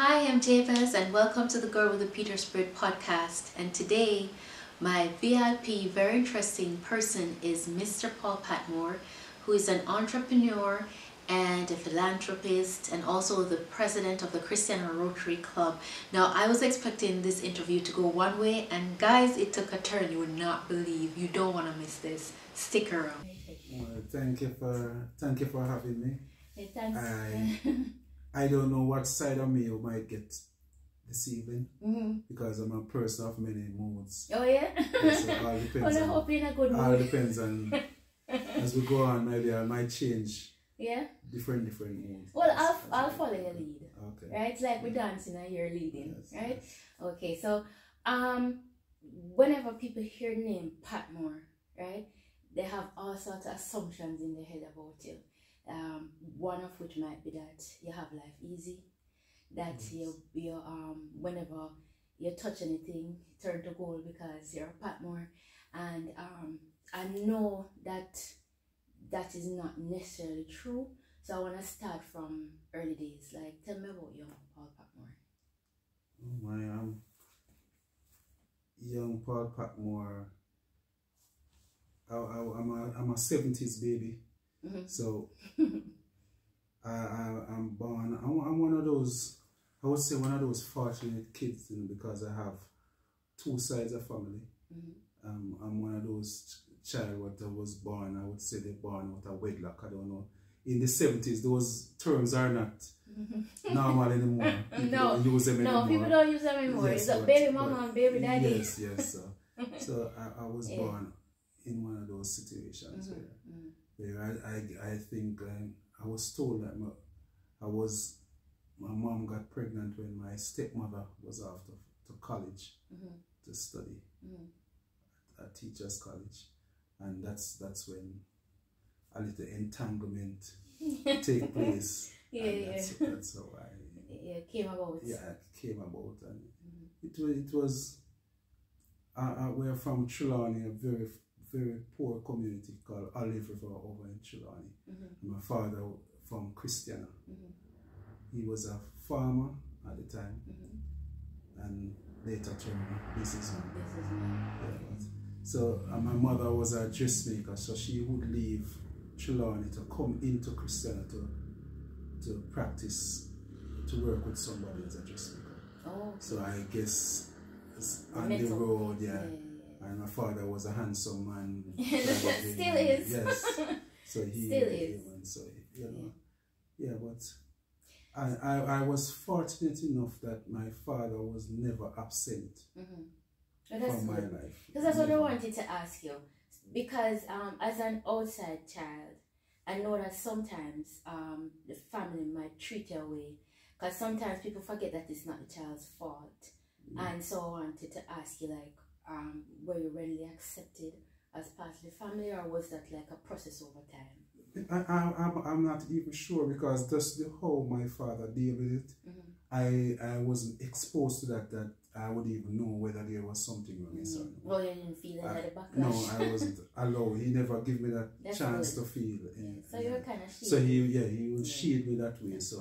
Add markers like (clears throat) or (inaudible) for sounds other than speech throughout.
Hi, I'm Jabez, and welcome to the Girl with the Peter Spirit podcast. And today, my VIP, very interesting person is Mr. Paul Patmore, who is an entrepreneur and a philanthropist and also the president of the Christiana Rotary Club. Now, I was expecting this interview to go one way, and guys, it took a turn you would not believe. You don't want to miss this. Stick around. Well, thank you for thank you for having me. Hey, thanks. I (laughs) I don't know what side of me you might get this evening Mhm. because I'm a person of many moods. Oh, yeah? So it all well, depends (laughs) I on hope you're in a good mood. all depends on (laughs) as we go on. Maybe I might change Yeah? different different moods. Well, I'll, I'll follow your lead. Okay. Right? It's like we're dancing and you're leading. Yes, Right? yes. Okay, so um, whenever people hear the name Patmore, right, they have all sorts of assumptions in their head about you. Um, one of which might be that you have life easy, that Yes. you you um whenever you touch anything turn to gold because you're a Patmore, and um I know that that is not necessarily true. So I want to start from early days. Like, tell me about young Paul Patmore. Oh my um young Paul Patmore. I, I, I'm a I'm a seventies baby. Mhm. So I, I I'm born. I'm, I'm one of those. I would say one of those fortunate kids you know, because I have two sides of family. Mhm. Um, I'm one of those ch- child what I was born. I would say they born with a wedlock. I don't know. In the seventies, those terms are not normal anymore. (laughs) People No, don't use them No, anymore. people don't use them anymore. Yes, it's but- baby mama but- and baby daddy. Yes, yes. So, (laughs) so I, I was Yeah. born in one of those situations Mhm, where, where I, I, I think um, I was told that my, I was my mom got pregnant when my stepmother was off to, to college Mhm. to study Mhm. at teachers college, and that's that's when a little entanglement (laughs) take place. Yeah, and yeah. That's, that's how I Yeah, came about. yeah it came about and Mhm. it was it was uh, uh, we're from Trelawney a very very poor community called Olive River over in Trelawney Mhm. my father from Christiana Mhm. he was a farmer at the time Mhm. and later turned businessman This is my. yeah, so my mother was a dressmaker so she would leave Trelawney to come into Christiana to to practice to work with somebody as a dressmaker Oh. So I guess on the road, Yeah. yeah. Yeah, And my father was a handsome man. (laughs) Still is. Yes. (laughs) So he Still is. and so you know, yeah. But I, I I was fortunate enough that my father was never absent yeah. Mhm. From my life. Because that's what I wanted to ask you. Because um, as an outside child, I know that sometimes um, the family might treat you away. Because sometimes people forget that it's not the child's fault. Mm. And so I wanted to ask you, like, um, were you readily accepted as part of the family, or was that like a process over time? I, I, I'm, I'm not even sure because just the how my father dealt with it, Mhm. I I wasn't exposed to that that I wouldn't even know whether there was something wrong. Mm. Well, you didn't feel I- backlash. No, I wasn't (laughs) allowed. He never gave me that That's chance good. to feel. Yeah, eh, So you were kind of shielded. so he yeah he would Yeah. shield me that way. So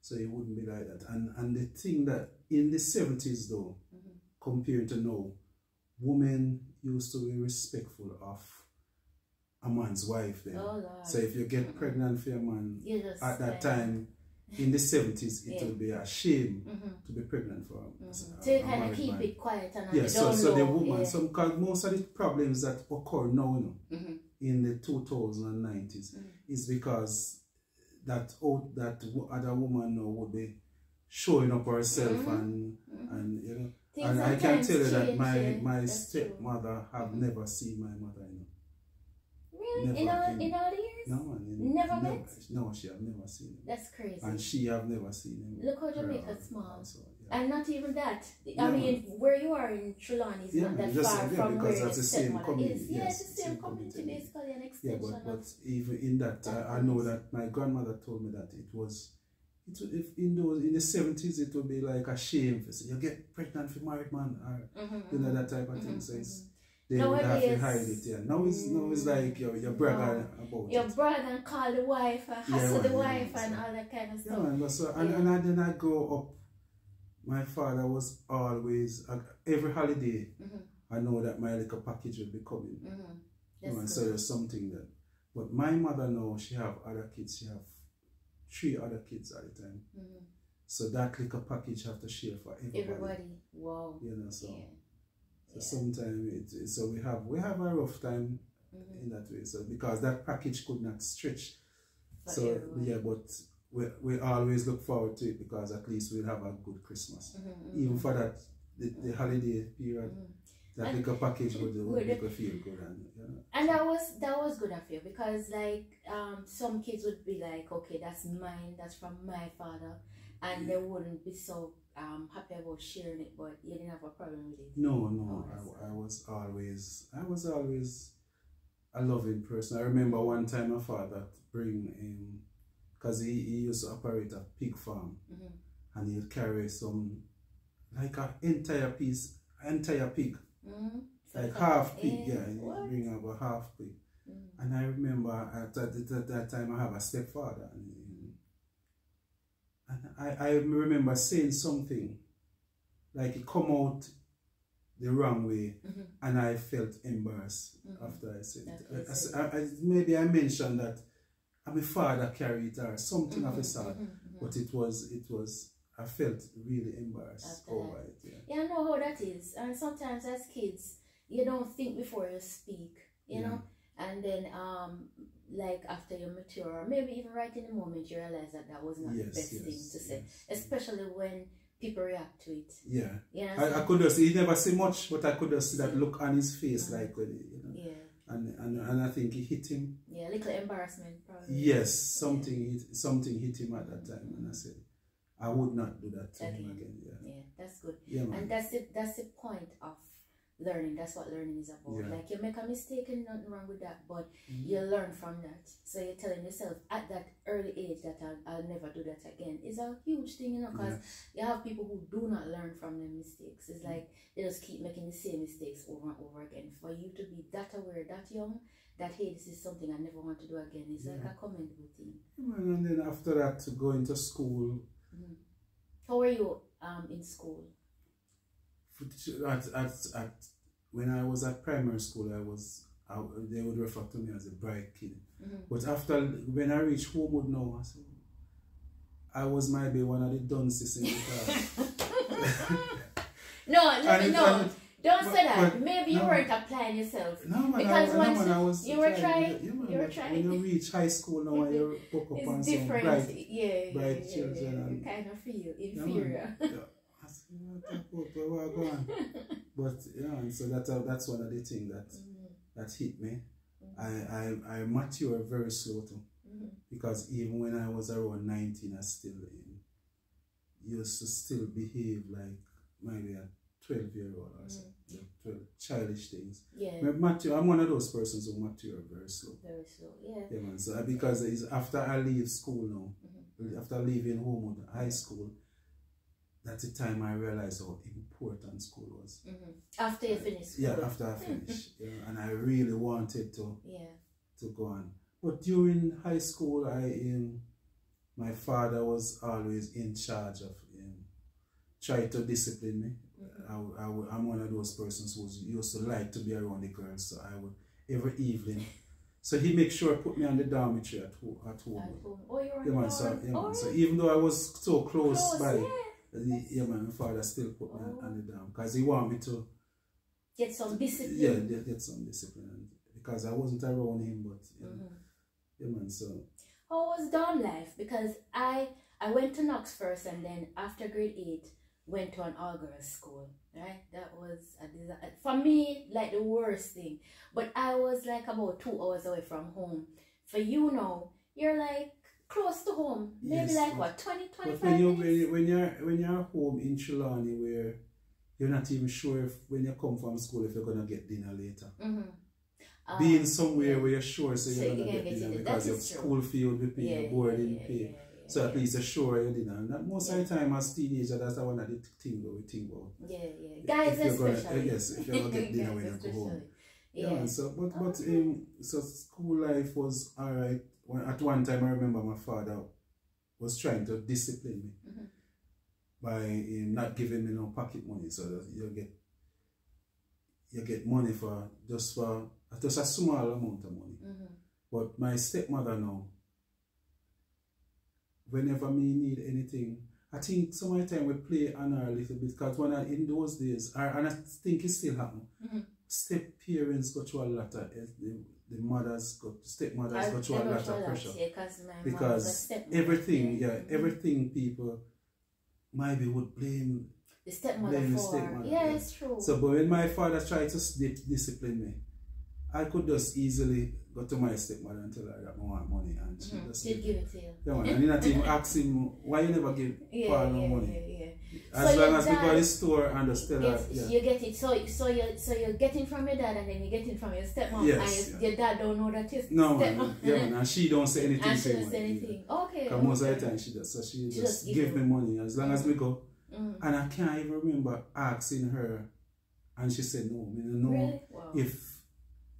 so he wouldn't be like that. And and the thing that in the seventies though, Mhm. compared to now, women used to be respectful of a man's wife then. Oh, So if you get Mhm. pregnant for a man at that time in the seventies, it Yeah. would be a shame mhm, to be pregnant for a, mhm. a- So you kind of keep man. it quiet and Yeah, so so the woman, yeah. some cause most of the problems that occur now, you know, Mhm. in the 2090s Mhm. is because that that other woman now would be showing up herself Mhm. and and you know Things and I can tell you that my yeah, my stepmother have Mhm. never seen my mother you know Really? never in all in- all years? no man you know, Never met? no she have never seen him That's crazy. and she have never seen him Look how Jamaica's al- small. also, yeah. and not even that. I Yeah, mean, where you are in Trelawney is Yeah, not that just- far yeah, from because that's the same community, is. Yeah, yes, it's the same same community, community. basically an Yeah, extension but, of. but even in that, that I, I know that my grandmother told me that it was, it if in those in the seventies it would be like a shame to say you get pregnant for married man or Mhm, you know mhm, that type of thing. mhm, So it's mhm. they would have to hide it. Yeah, now it's now it's like your your brother about Your it. brother and call the wife, or Yeah, hustle the yeah, wife, man, and so- all that kind of Yeah, stuff. man. But so and, Yeah. and I then I grow up my father was always uh, every holiday. Mhm. I know that my little package will be coming. Mhm. You know, good. so there's something that. But my mother now she have other kids. She have three other kids at the time. Mhm. So that little package have to share for everybody. Everybody. Wow. You know, so Yeah. so Yeah. sometimes it, so we have we have a rough time Mhm. in that way. So because that package could not stretch. For so everyone. yeah, but we, we always look forward to it because at least we'll have a good Christmas. Mhm, mhm. Even for that the, the holiday period, Mhm. That And- little package would, make you feel good and you know. And that was that was good of you because like um some kids would be like, okay, that's mine, that's from my father, and they wouldn't be so um happy about sharing it, but you didn't have a problem with it. No, no, Oh, I, I was always, I was always a loving person. I remember one time my father bring him, because he, he used to operate a pig farm, Mhm. and he'd carry some, like an entire piece, entire pig, Mm-hmm. like half pig, yeah, he'd What? bring up a half pig. Mhm. And I remember at that, at that time I have a stepfather, and, and I, I remember saying something, like it come out the wrong way, Mhm. and I felt embarrassed Mhm. after I said it. I- I, I- maybe I mentioned that my father carried it or something of a Mhm, sort, mhm, mhm. but it was it was I felt really embarrassed After over that. it. Yeah. Yeah, I know how that is. And sometimes as kids, you don't think before you speak, you Yeah. know? And then, um, like after you mature, or maybe even right in the moment, you realize that that was not Yes, the best yes, thing to say, yes. especially when people react to it. Yeah, You know? I, I could just he never say much, but I could just see that look on his face, like when he, you know, yeah, and, and and I think it hit him. yeah, a little embarrassment probably. Yes, something hit, something hit him at that time, and I said, I would not do that to him Again. Yeah, Yeah, that's good. yeah, And that's the that's the point of learning. That's what learning is about. Yeah. Like you make a mistake and nothing wrong with that, but Mhm. you learn from that. So you're telling yourself at that early age that I'll, I'll never do that again is a huge thing, you know, because you have people who do not learn from their mistakes. It's like they just keep making the same mistakes over and over again. For you to be that aware, that young, that hey, this is something I never want to do again. It's like a commendable thing. And then after that, to go into school, How were you um in school? at, at, at when I was at primary school, I was I, they would refer to me as a bright kid. Mhm. But after when I reached Holmwood now, I said, I was maybe one of the dunces in the class. (laughs) no, let me know. Don't but- say that. but- Maybe you no. weren't applying yourself. No, man, Because I, no, once man, I was you were trying- trying- you were trying. When you reach high school now, (laughs) and you hook up on some different. bright. yeah, yeah, bright yeah, children yeah. You and- kind of feel inferior. Yeah. (laughs) I said, "What the where going?" But yeah, and so that uh, that's one of the things that Mhm, that hit me. mhm, I I I mature very slow too. mhm. because even when I was around 19, I still in, used to still behave like maybe a 12 year old or something, 12 childish things. Yeah, But mature, I'm one of those persons who mature very slow. very slow. Yeah. Yeah, man. So because it's after I leave school now, Mm-hmm. after leaving home with high school, that's the time I realized how important school was. hmm After you finish school. Yeah, after I finished, (laughs) yeah, and I really wanted to Yeah. to go on. But during high school, I um, my father was always in charge of um, trying to discipline me. I, I, I'm one of those persons who used to like to be around the girls, so I would every evening. So he make sure put me on the dormitory at home. At home. Oh, you're on Yeah, man, so, yeah, oh, so even though I was so close, Close, by, yeah. yeah, man, my father still put me on, Oh. on the dorm because he wanted me to, Get some discipline. yeah, get, get some discipline because I wasn't around him, but yeah, Mhm. yeah man. So How was dorm life? Because I I went to Knox first, and then after grade eight, went to an all girls school. Right, that was a disa- for me like the worst thing. But I was like about two hours away from home. For you now, you're like close to home. Maybe Yes, like what 20, But 25 when you when, minutes. when you're when you're home in Trelawney where you're not even sure if when you come from school if you're gonna get dinner later. Mhm. Um, Being somewhere yeah. where you're sure so So you're you gonna can get get dinner because your true. school fee will be paid, yeah, your board yeah, yeah, pay. Yeah, yeah, So at yeah. least you're sure your dinner. And that most of the time as teenager that's the one of the things that we think about. Yeah, yeah. Guys, If you're gonna- especially. yes, if you're gonna get dinner (laughs) when you go home. Yeah. Yeah. so but but um so school life was alright. When at one time I remember my father was trying to discipline me. Mhm. by him not giving me no pocket money, so that you get you get money for just for just a small amount of money. Mhm. But my stepmother now, whenever me need anything, I think some of the time we play on her a little bit because when I, in those days, I, and I think it still happen. Mhm. Step parents go through a lot of eh, the, the mothers go stepmothers go I- through I a lot of pressure yeah, 'cause my mom was a because everything, yeah, Mhm. everything people maybe would blame. The stepmother blame the for. stepmother, yeah, yeah. it's true. So, but when my father tried to di- discipline me, I could just easily go to my stepmother and tell her that I want money, and she Mhm. just She'll give it to you. Yeah, man, and you not even ask him why you never give (laughs) Yeah, Paul no yeah, money. yeah, yeah. As So long as we go to the store and just tell her, yeah. you get it. So, so you, so you're getting from your dad, and then you're getting from your stepmom, Yes, and your, yeah. your dad don't know that your No, stepmom. man, yeah, man, (laughs) and she don't say anything and she doesn't say anything. Okay. Because most of the time she does, so she, She just just give me money as long as we go. Mm. And I can't even remember asking her, and she said no. No, Really? Wow. if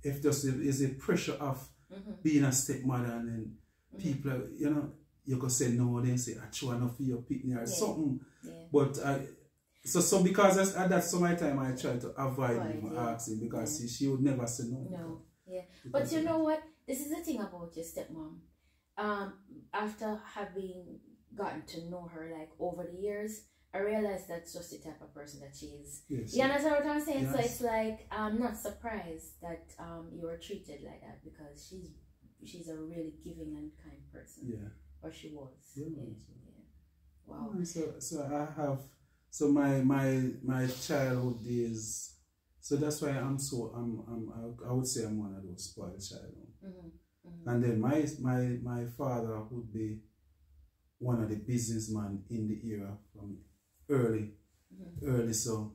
if just is the pressure of Mhm. being a stepmother and then Mhm. people, you know, you could say no, then say I try enough for your picnic or Yeah. something. Yeah. But I, so so because that's, at that my time I try to avoid even yeah. asking because Yeah. she, she would never say no. No. Yeah. But you know what? This is the thing about your stepmom. Um, after having gotten to know her like over the years, I realized that's just the type of person that she is. Yes. You understand what I'm saying? So it's like I'm not surprised that um you were treated like that because she's she's a really giving and kind person, Yeah. or she was. Yeah, yeah. yeah. Wow. Mm, So so I have so my my my childhood days. So that's why I'm so I'm I'm I, I would say I'm one of those spoiled child. hmm And then my my my father would be one of the businessmen in the era from early Mhm. early so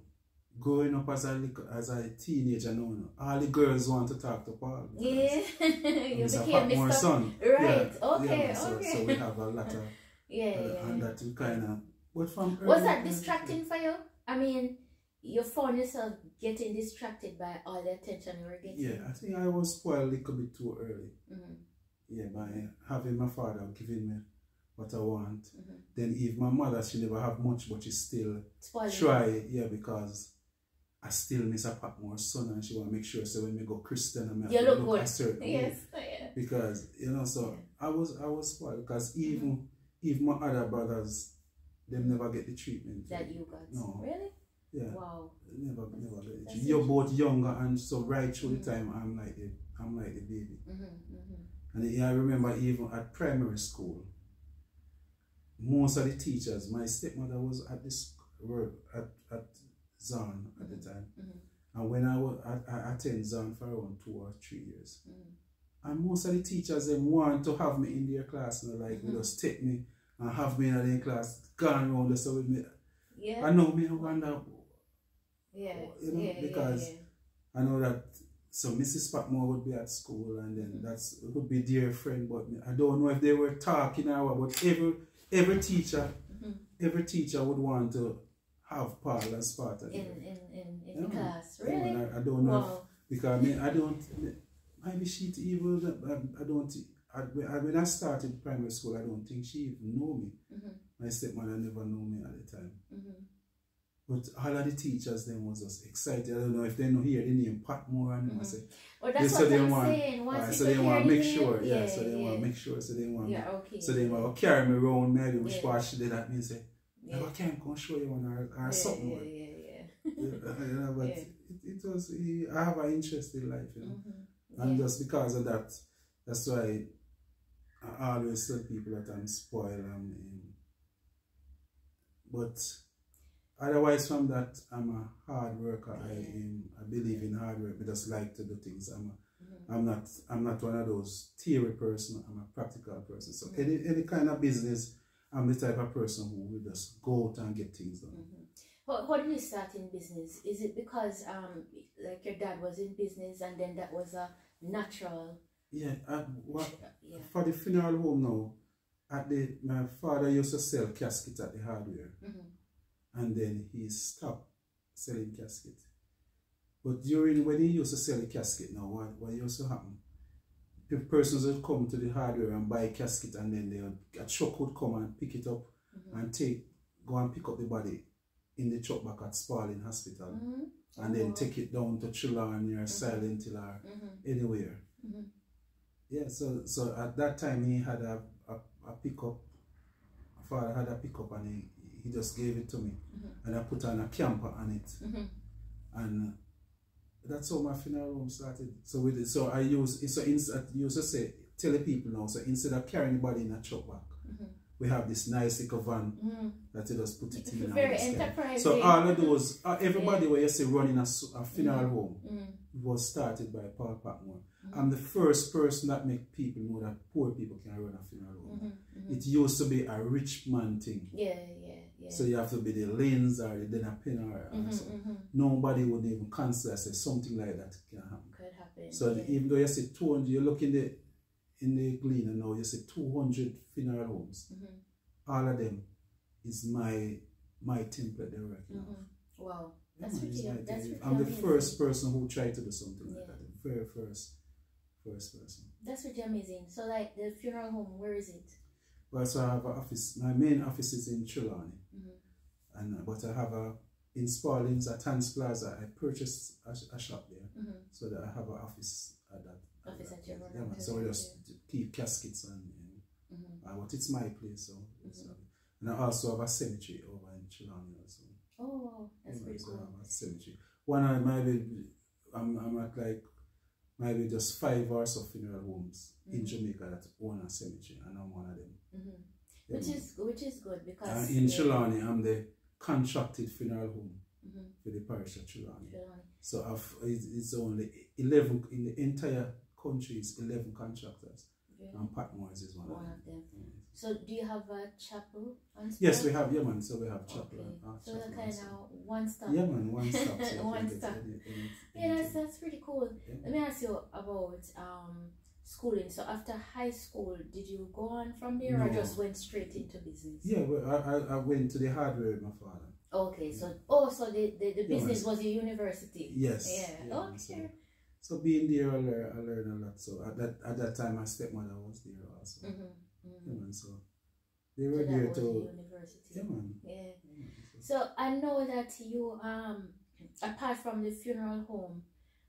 growing up as a as a teenager now, no, all the girls want to talk to Paul. Yeah. (laughs) you He's a became Patmore Mr. son. Right. Yeah, Okay. yeah, so, okay. so we have a lot of yeah, (laughs) yeah, yeah. and that kind of but from Was that distracting for you? I mean, you found yourself getting distracted by all the attention you were getting. Yeah, I think I was spoiled a little bit too early. Mhm, Yeah, by having my father giving me what I want. mhm. Then if my mother, she never have much, but she still Spoiling. try. Yeah, because I still miss a Patmore son, and she want to make sure so when we go Christiana, I You have look good. a certain. Yes. oh, yeah. Because you know, so Yeah. I was I was spoiled because even even my other brothers, them never get the treatment That you got. No. Really? Yeah. Wow. Never, never get the You're both younger, and so right through Mhm. the time, I'm like the I'm like the baby. Mm-hmm, mm-hmm. And yeah, I remember even at primary school, most of the teachers, my stepmother was at this work at, at Zahn at the time. Mhm. And when I was I, I attend Zahn for around two or three years. Mhm. And most of the teachers them want to have me in their class and like Mhm. they just take me and have me in their class, gone around the with me. Yeah. I know me I wonder yeah. you know, yeah, because- yeah, I know that so Mrs. Patmore would be at school and then Mhm. that's would be dear friend, but I don't know if they were talking or what, but every every teacher. Mhm. every teacher would want to have Paul as part of In it. in in, in Yeah, class. Really? I, I don't know if, Wow. because I mean I don't maybe she even I, I don't I, when I started primary school I don't think she even know me. Mhm. My stepmother never knew me at the time. Mhm. But all of the teachers then was just excited. I don't know if they know hear the name Patmore and Mhm. say Well, They that's said what they I'm want- saying. Once you so they want to make sure, yeah, yeah, so they yeah. want to make sure, so they want Yeah, okay. so they want to carry me around maybe which Yeah. part she did that means say, yeah. I can't go show you one or, or yeah, something. yeah, but- yeah, yeah. Yeah, (laughs) you know, but Yeah. it, it was, I have an interest in life, you know. Mhm. And just because of that, that's why I always tell people that I'm spoiled. Um, but otherwise, from that, I'm a hard worker. I um, I believe in hard work. I just like to do things. I'm a, Mhm. I'm not I'm not one of those theory person. I'm a practical person. So any any kind of business, I'm the type of person who will just go out and get things done. Mhm. How, how did you start in business? Is it because um like your dad was in business and then that was a natural Yeah. I, what, yeah. for the funeral home now, at the my father used to sell casket at the hardware, Mhm. And then he stopped selling casket. But during when he used to sell the casket now, what, what used to happen? The persons would come to the hardware and buy a casket, and then they would, a truck would come and pick it up Mhm. and take go and pick up the body in the truck back at Spalding Hospital Mhm. and then Oh. take it down to Trelawney or Silent Hill or Mhm. anywhere. Mhm. Yeah, so so at that time he had a, a, a pickup. Father had a pickup and he, he just gave it to me. Mhm. And I put on a camper on it. Mhm. And that's how my funeral home started. So with it, so I use so instead I used to say tell the people now, so instead of carrying the body in a truck back, Mhm. we have this nice little van Mhm. that you just put it in. Very enterprising. So all of those, uh, everybody where you see running a, a funeral home Mhm. was started by Paul Patmore. I'm the first person that make people know that poor people can run a funeral home. It used to be a rich man thing. Yeah, yeah. So you have to be the lens or the dinner pinner or Mhm, so. mhm. Nobody would even consider say something like that can happen. Could happen. So yeah. even though you see 200, you look in the in the Gleaner now, you see 200 funeral homes. Mhm. All of them is my my template they're working. Mhm. Wow. That's pretty, that's that. pretty I'm the first person who tried to do something like that. The very first first person. That's pretty amazing. So, like, the funeral home, where is it? Well, so I have an office. My main office is in Trelawney, Mhm. and but I have a in Spalding's at Hans Plaza. I purchased a, a shop there, Mhm. so that I have an office at that. Office that at your. Yeah, So we yeah. just keep caskets and. and Mhm. uh, but it's my place, so. Mhm. uh, and I also have a cemetery over in Trelawney also. Oh, wow. That's Yeah, pretty so I cool. have a cemetery. One I maybe I'm, I'm at like maybe just five or so funeral homes in Mhm. Jamaica that own a cemetery, and I'm one of them. Mhm. Yeah, Which is which is good because Uh, in yeah. Trelawney, I'm the contracted funeral home Mhm. for the parish of. Trelawney. So I've, it's only 11 in the entire country, It's 11 contractors, Yeah. and Patmores is one, One of of them. So, do you have a chapel? On Yes, we have, yeah, man. So we have chapel. Okay. So chapel kind of one stop. Yeah, one stop. So (laughs) One stop. Yeah, that's that's pretty cool. Yeah. Let me ask you about um schooling. So after high school, did you go on from there or just went straight into business? Yeah, well, I, I, I went to the hardware with my father. Okay, so oh, so the the, the business was your university. Yes. Yeah. okay. So, so being there, I learned, I learned a lot. So at that at that time, my stepmother was there also. Mhm. Yeah, Mhm. man, so they were there to. university. Yeah, man. Yeah. Yeah, man, so- So I know that you um apart from the funeral home,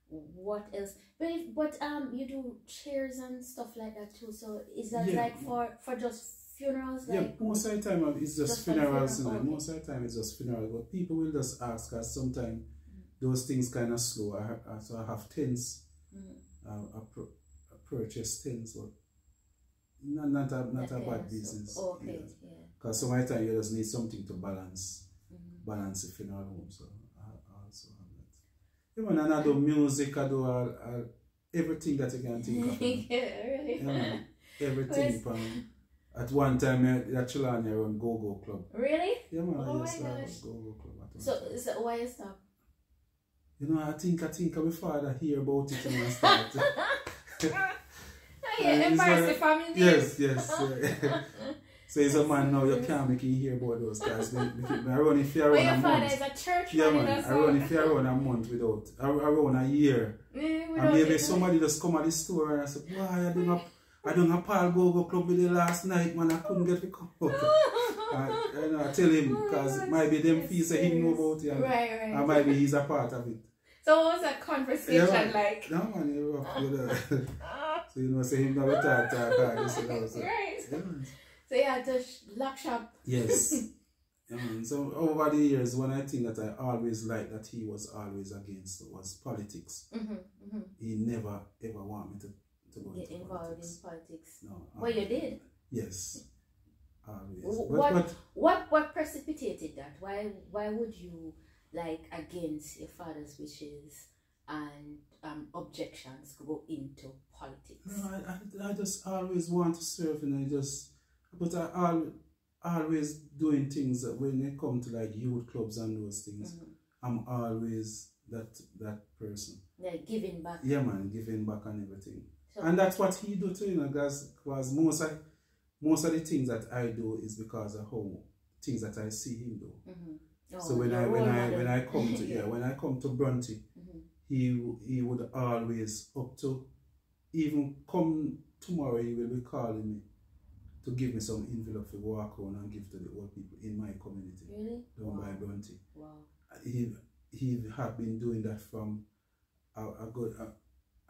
what else? But if, but um you do chairs and stuff like that too. So is that Yeah. like for for just funerals? Yeah, Like most of the time um, it's just, Just funerals. funeral, okay. Most of the time it's just funerals. But people will just ask because sometimes those things kind of slow. I, ha- so I have tents. I, I, pur- I purchase tents, but not not a, not a bad business. stuff. Okay, yeah. Because the time you just need something to balance Mhm. balance the funeral home. So I, I also have that. Even and I do music. I do all, all, everything that you can think of. (laughs) yeah, really. Yeah. Everything from. At one time, Chilani, I run Go Go Club. Really? Yeah, man, Oh I my used to gosh. Go Go Club. At one So, time. so why you stop? You know, I think I think my father hear about it when I started. (laughs) (laughs) Oh, yeah, embarrass the family. yes, yes. (laughs) so he's a man now, you can't make him hear about those guys. I run if you But run a month. is a church Yeah, man. I run if you run a month without. I, run a year. (laughs) We And maybe somebody just come at the store and I said, why I doing a I done a Paul Go Go Club with you last night, man. I couldn't get come out. I, know, I tell him (laughs) Oh, because maybe them fees that he know about it and, Right, and right. maybe he's a part of it. So what was that conversation Yeah, like? No man, you rough, you know. So you know, say him never talk talk hard. you that was (laughs) right. Yeah. So you had to lock shop. Yes. Yeah, (laughs) man. So over the years, one I think that I always liked that he was always against was politics. Mm-hmm, mm-hmm. He never ever wanted me to, to go Get into involved politics. in politics. No. Well, you did. Yes. Always. But, what- but What what precipitated that? Why why would you like against your father's wishes and um, objections go into politics? no, I, I, I just always want to serve and I just but I al, always doing things that when it come to like youth clubs and those things, Mhm. I'm always that that person. Like giving back. Yeah man, giving back and everything. So, And that's what he do too, you know, guys, because most of most of the things that I do is because of how things that I see him do. Mhm. Oh, so when I when I when I come to (laughs) yeah, when I come to Mhm. He he would always up to even come tomorrow he will be calling me to give me some envelope to walk around and give to the old people in my community Really? down wow. by Bronte. Wow. He he had been doing that from I, I got I,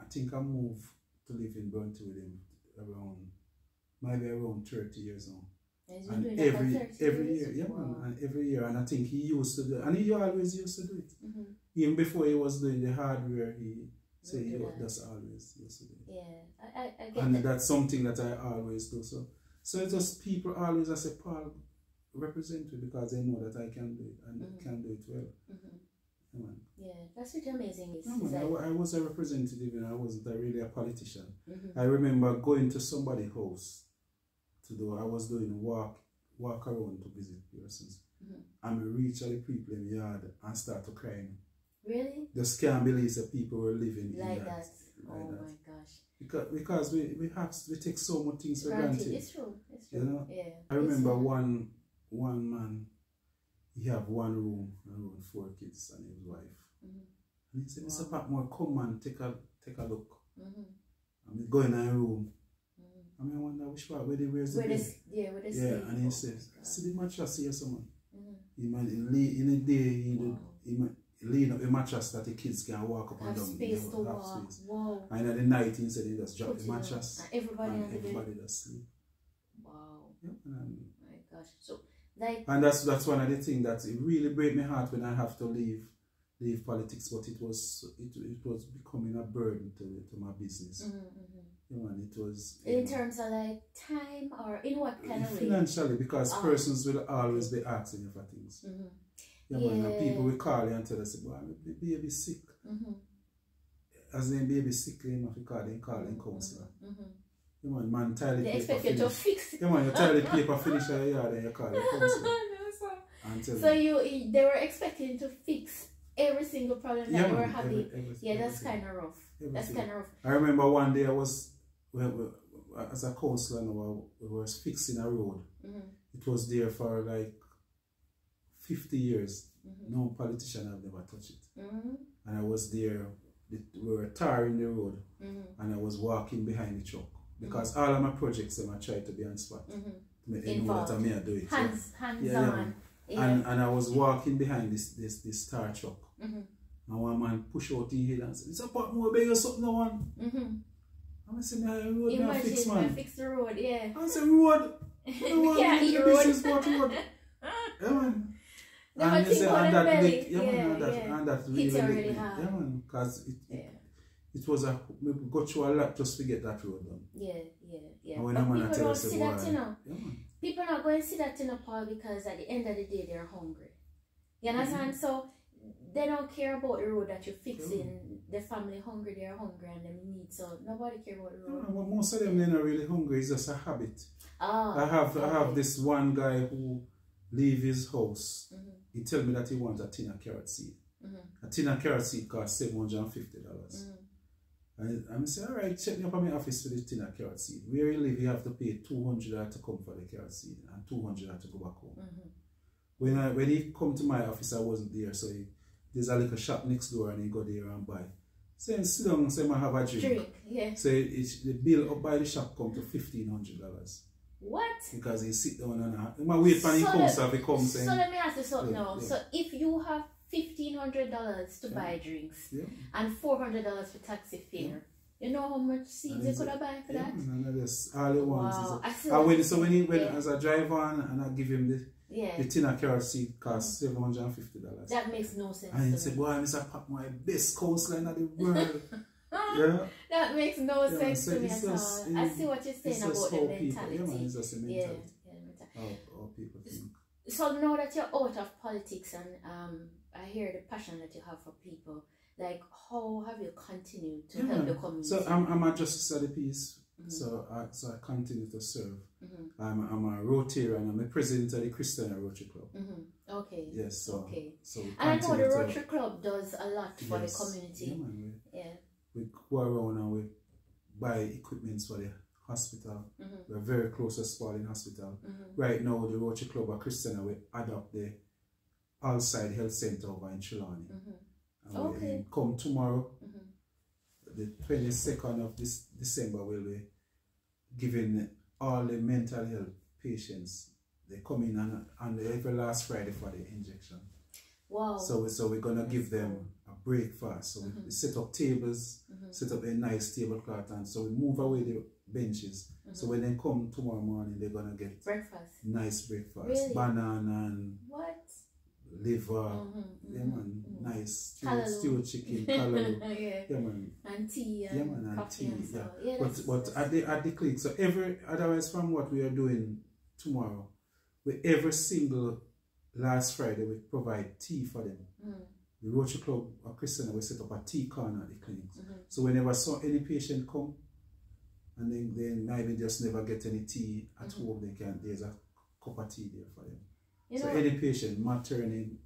I think I moved to live in Bronte with him around maybe around 30 years now. And And doing that for every every years? year, yeah Wow. man, and every year, and I think he used to do, and he always used to do it. Mhm. Even before he was doing the hardware, he say Would he that. that's always used to do. it. Yeah, I, I, I get And that. that's something that I always do. So, so it's just people always I say Paul represent me because they know that I can do it and Mhm. can do it well. Mhm. Yeah, man. Yeah, that's what amazing is. Yeah, man, I, like, I was a representative and I wasn't a really a politician. mhm. I remember going to somebody's house to do, I was doing walk walk around to visit persons. Mhm. And we reach all the people in the yard and start to crying. Really? Just can't believe people were living Like in that. that? Like oh that. my gosh. Because, because we, we have we take so much things for Granted, granted. it's true. It's true. You know? Yeah. I remember one one man, he have one room around four kids and his wife. Mhm. And he said, Mr. Wow. Patmore, come man, take a take a look. Mhm. And we go in a room. I mean I wonder which part where they the Where bed? this, yeah, where Yeah, and he Oh said, God. see the mattress here someone. Mhm. He might in a day he did he might lean up a mattress that the kids can walk up and Have down. space to walk. space. Wow. And at the night he said he just drop Put the mattress And everybody and everybody just sleep. Wow. Yeah, and, My gosh. So, like, and that's that's one of the things that it really break my heart when I have to leave leave politics, but it was it, it was becoming a burden to to my business. mhm, mhm. You know, and it was in know, terms of like time or in what kind of way? financially because Ah. persons will always be asking you for things. Mhm. Yeah, man, and people will call you and tell us, "Boy, the baby sick." Mhm. As the baby sick, they have to call them call them counselor. Mhm. You know, man, tie the They paper expect you to fix it. Yeah, man, you tie the (laughs) paper finish your yard and you call the counselor (laughs) no, tell So you, they were expecting to fix every single problem that Yeah, you were man, having. every- every- yeah, that's kind of rough. That's kind of rough. I remember one day I was, well, well, as a counselor, I was fixing a road. Mhm. It was there for like 50 years. Mhm. No politician have never touched it. Mhm. And I was there, we were tarring the road, Mhm. and I was walking behind the truck. Because all of my projects, them, I try to be on spot. Mhm. To them know that I may do it. yeah. Hands, hands Yeah, yeah, on. Yeah. And, and I was walking behind this this this tar truck. Mhm. And one man push out in head and said, It's a pot more bigger something no one. Mhm. And I said, "Me, I road fix man. fix the road. Yeah. I said, road. (laughs) can't eat the road. business what road? (laughs) Yeah, man. Never and they say, and that belly. lick, yeah, Yeah, and that, yeah. and that really really. Yeah, man, because it, Yeah. it, it was a, we go through a lot just to get that road done. Yeah, yeah, yeah. And when But a man people tell don't us, see boy, that, you know. Yeah, man. People not going to see that, you know, Paul, because at the end of the day, they're hungry. You Mm-hmm. understand? So they don't care about the road that you're fixing. The family hungry, they're hungry, and they need. So nobody care about the road. man, but most of them they're not really hungry. It's just a habit. Ah, I have I have this one guy who leave his house. Mhm. He tell me that he wants a tin of carrot seed. Mhm. A tin of carrot seed costs seven hundred and fifty dollars. Mhm. And I'm say, all right, check me up at my office for the tin of carrot seed. Where you live, you have to pay two hundred to come for the carrot seed and two hundred to go back home. Mhm. When I when he come to my office, I wasn't there, so he, there's a little shop next door, and he go there and buy. Saying sit down, say I have a drink. Drink, yeah. So it, it, the bill up by the shop come to fifteen hundred dollars What? because he sit down and I, I wait for him So come, let- so if he So let me ask you something Yeah, now. yeah. So if you have fifteen hundred dollars to Yeah. buy drinks and four hundred dollars for taxi fare, you know how much seeds you could have buy for yeah, that? and I just all he wants Wow, I is. A, and what when so when he when as I drive on and I give him the Yeah, the tin of carrot seed cost mm. seven hundred and fifty dollars. that makes no sense. And he said. "Boy, Mr. Pop, my best counselor in the world." (laughs) yeah. That makes no Yeah, sense so to me at just- all. I see what you're saying about the how people, yeah, man, it's just a Yeah, mentality. yeah, mentality. How, how people think. So now that you're out of politics and um, I hear the passion that you have for people, like how have you continued to Yeah, help the community? So I'm, I'm a justice of the peace. Mhm. So I so I continue to serve. Mhm, I'm I'm a Rotarian. I'm the president of the Christiana Rotary Club. mhm. Okay. Yes. So Okay. so And I know the continue to- Rotary Club does a lot for Yes. the community. Yeah, Yeah. We, go around and we buy equipments for the hospital. Mhm, We're very close to Spalding Hospital. mhm. Right now, the Rotary Club of Christiana we adopt the Allside Health Center over in. Mhm, And Okay. we come tomorrow, mhm. the 22nd of this December, we'll be giving all the mental health patients they come in on, on every last Friday for the injection. Wow. So so we're gonna give them breakfast. So we, Mhm. we set up tables, Mhm. set up a nice tablecloth, and so we move away the benches. So Mhm. when they come tomorrow morning, they're gonna get breakfast. nice breakfast, Really? banana and What? liver. Mhm, Yeah man, nice stew, stew chicken, (laughs) yeah. yeah man. And tea and, Yeah, man, and tea, and so. yeah. Yeah, But but at the at the clinic, so every otherwise from what we are doing tomorrow, with every single last Friday we provide tea for them. mm, The Rotary Club or Christiana we set up a tea corner at the clinics. mhm. So whenever saw any patient come and then they maybe just never get any tea at Mhm. home, they can there's a cup of tea there for them. You so know, any patient, maternity,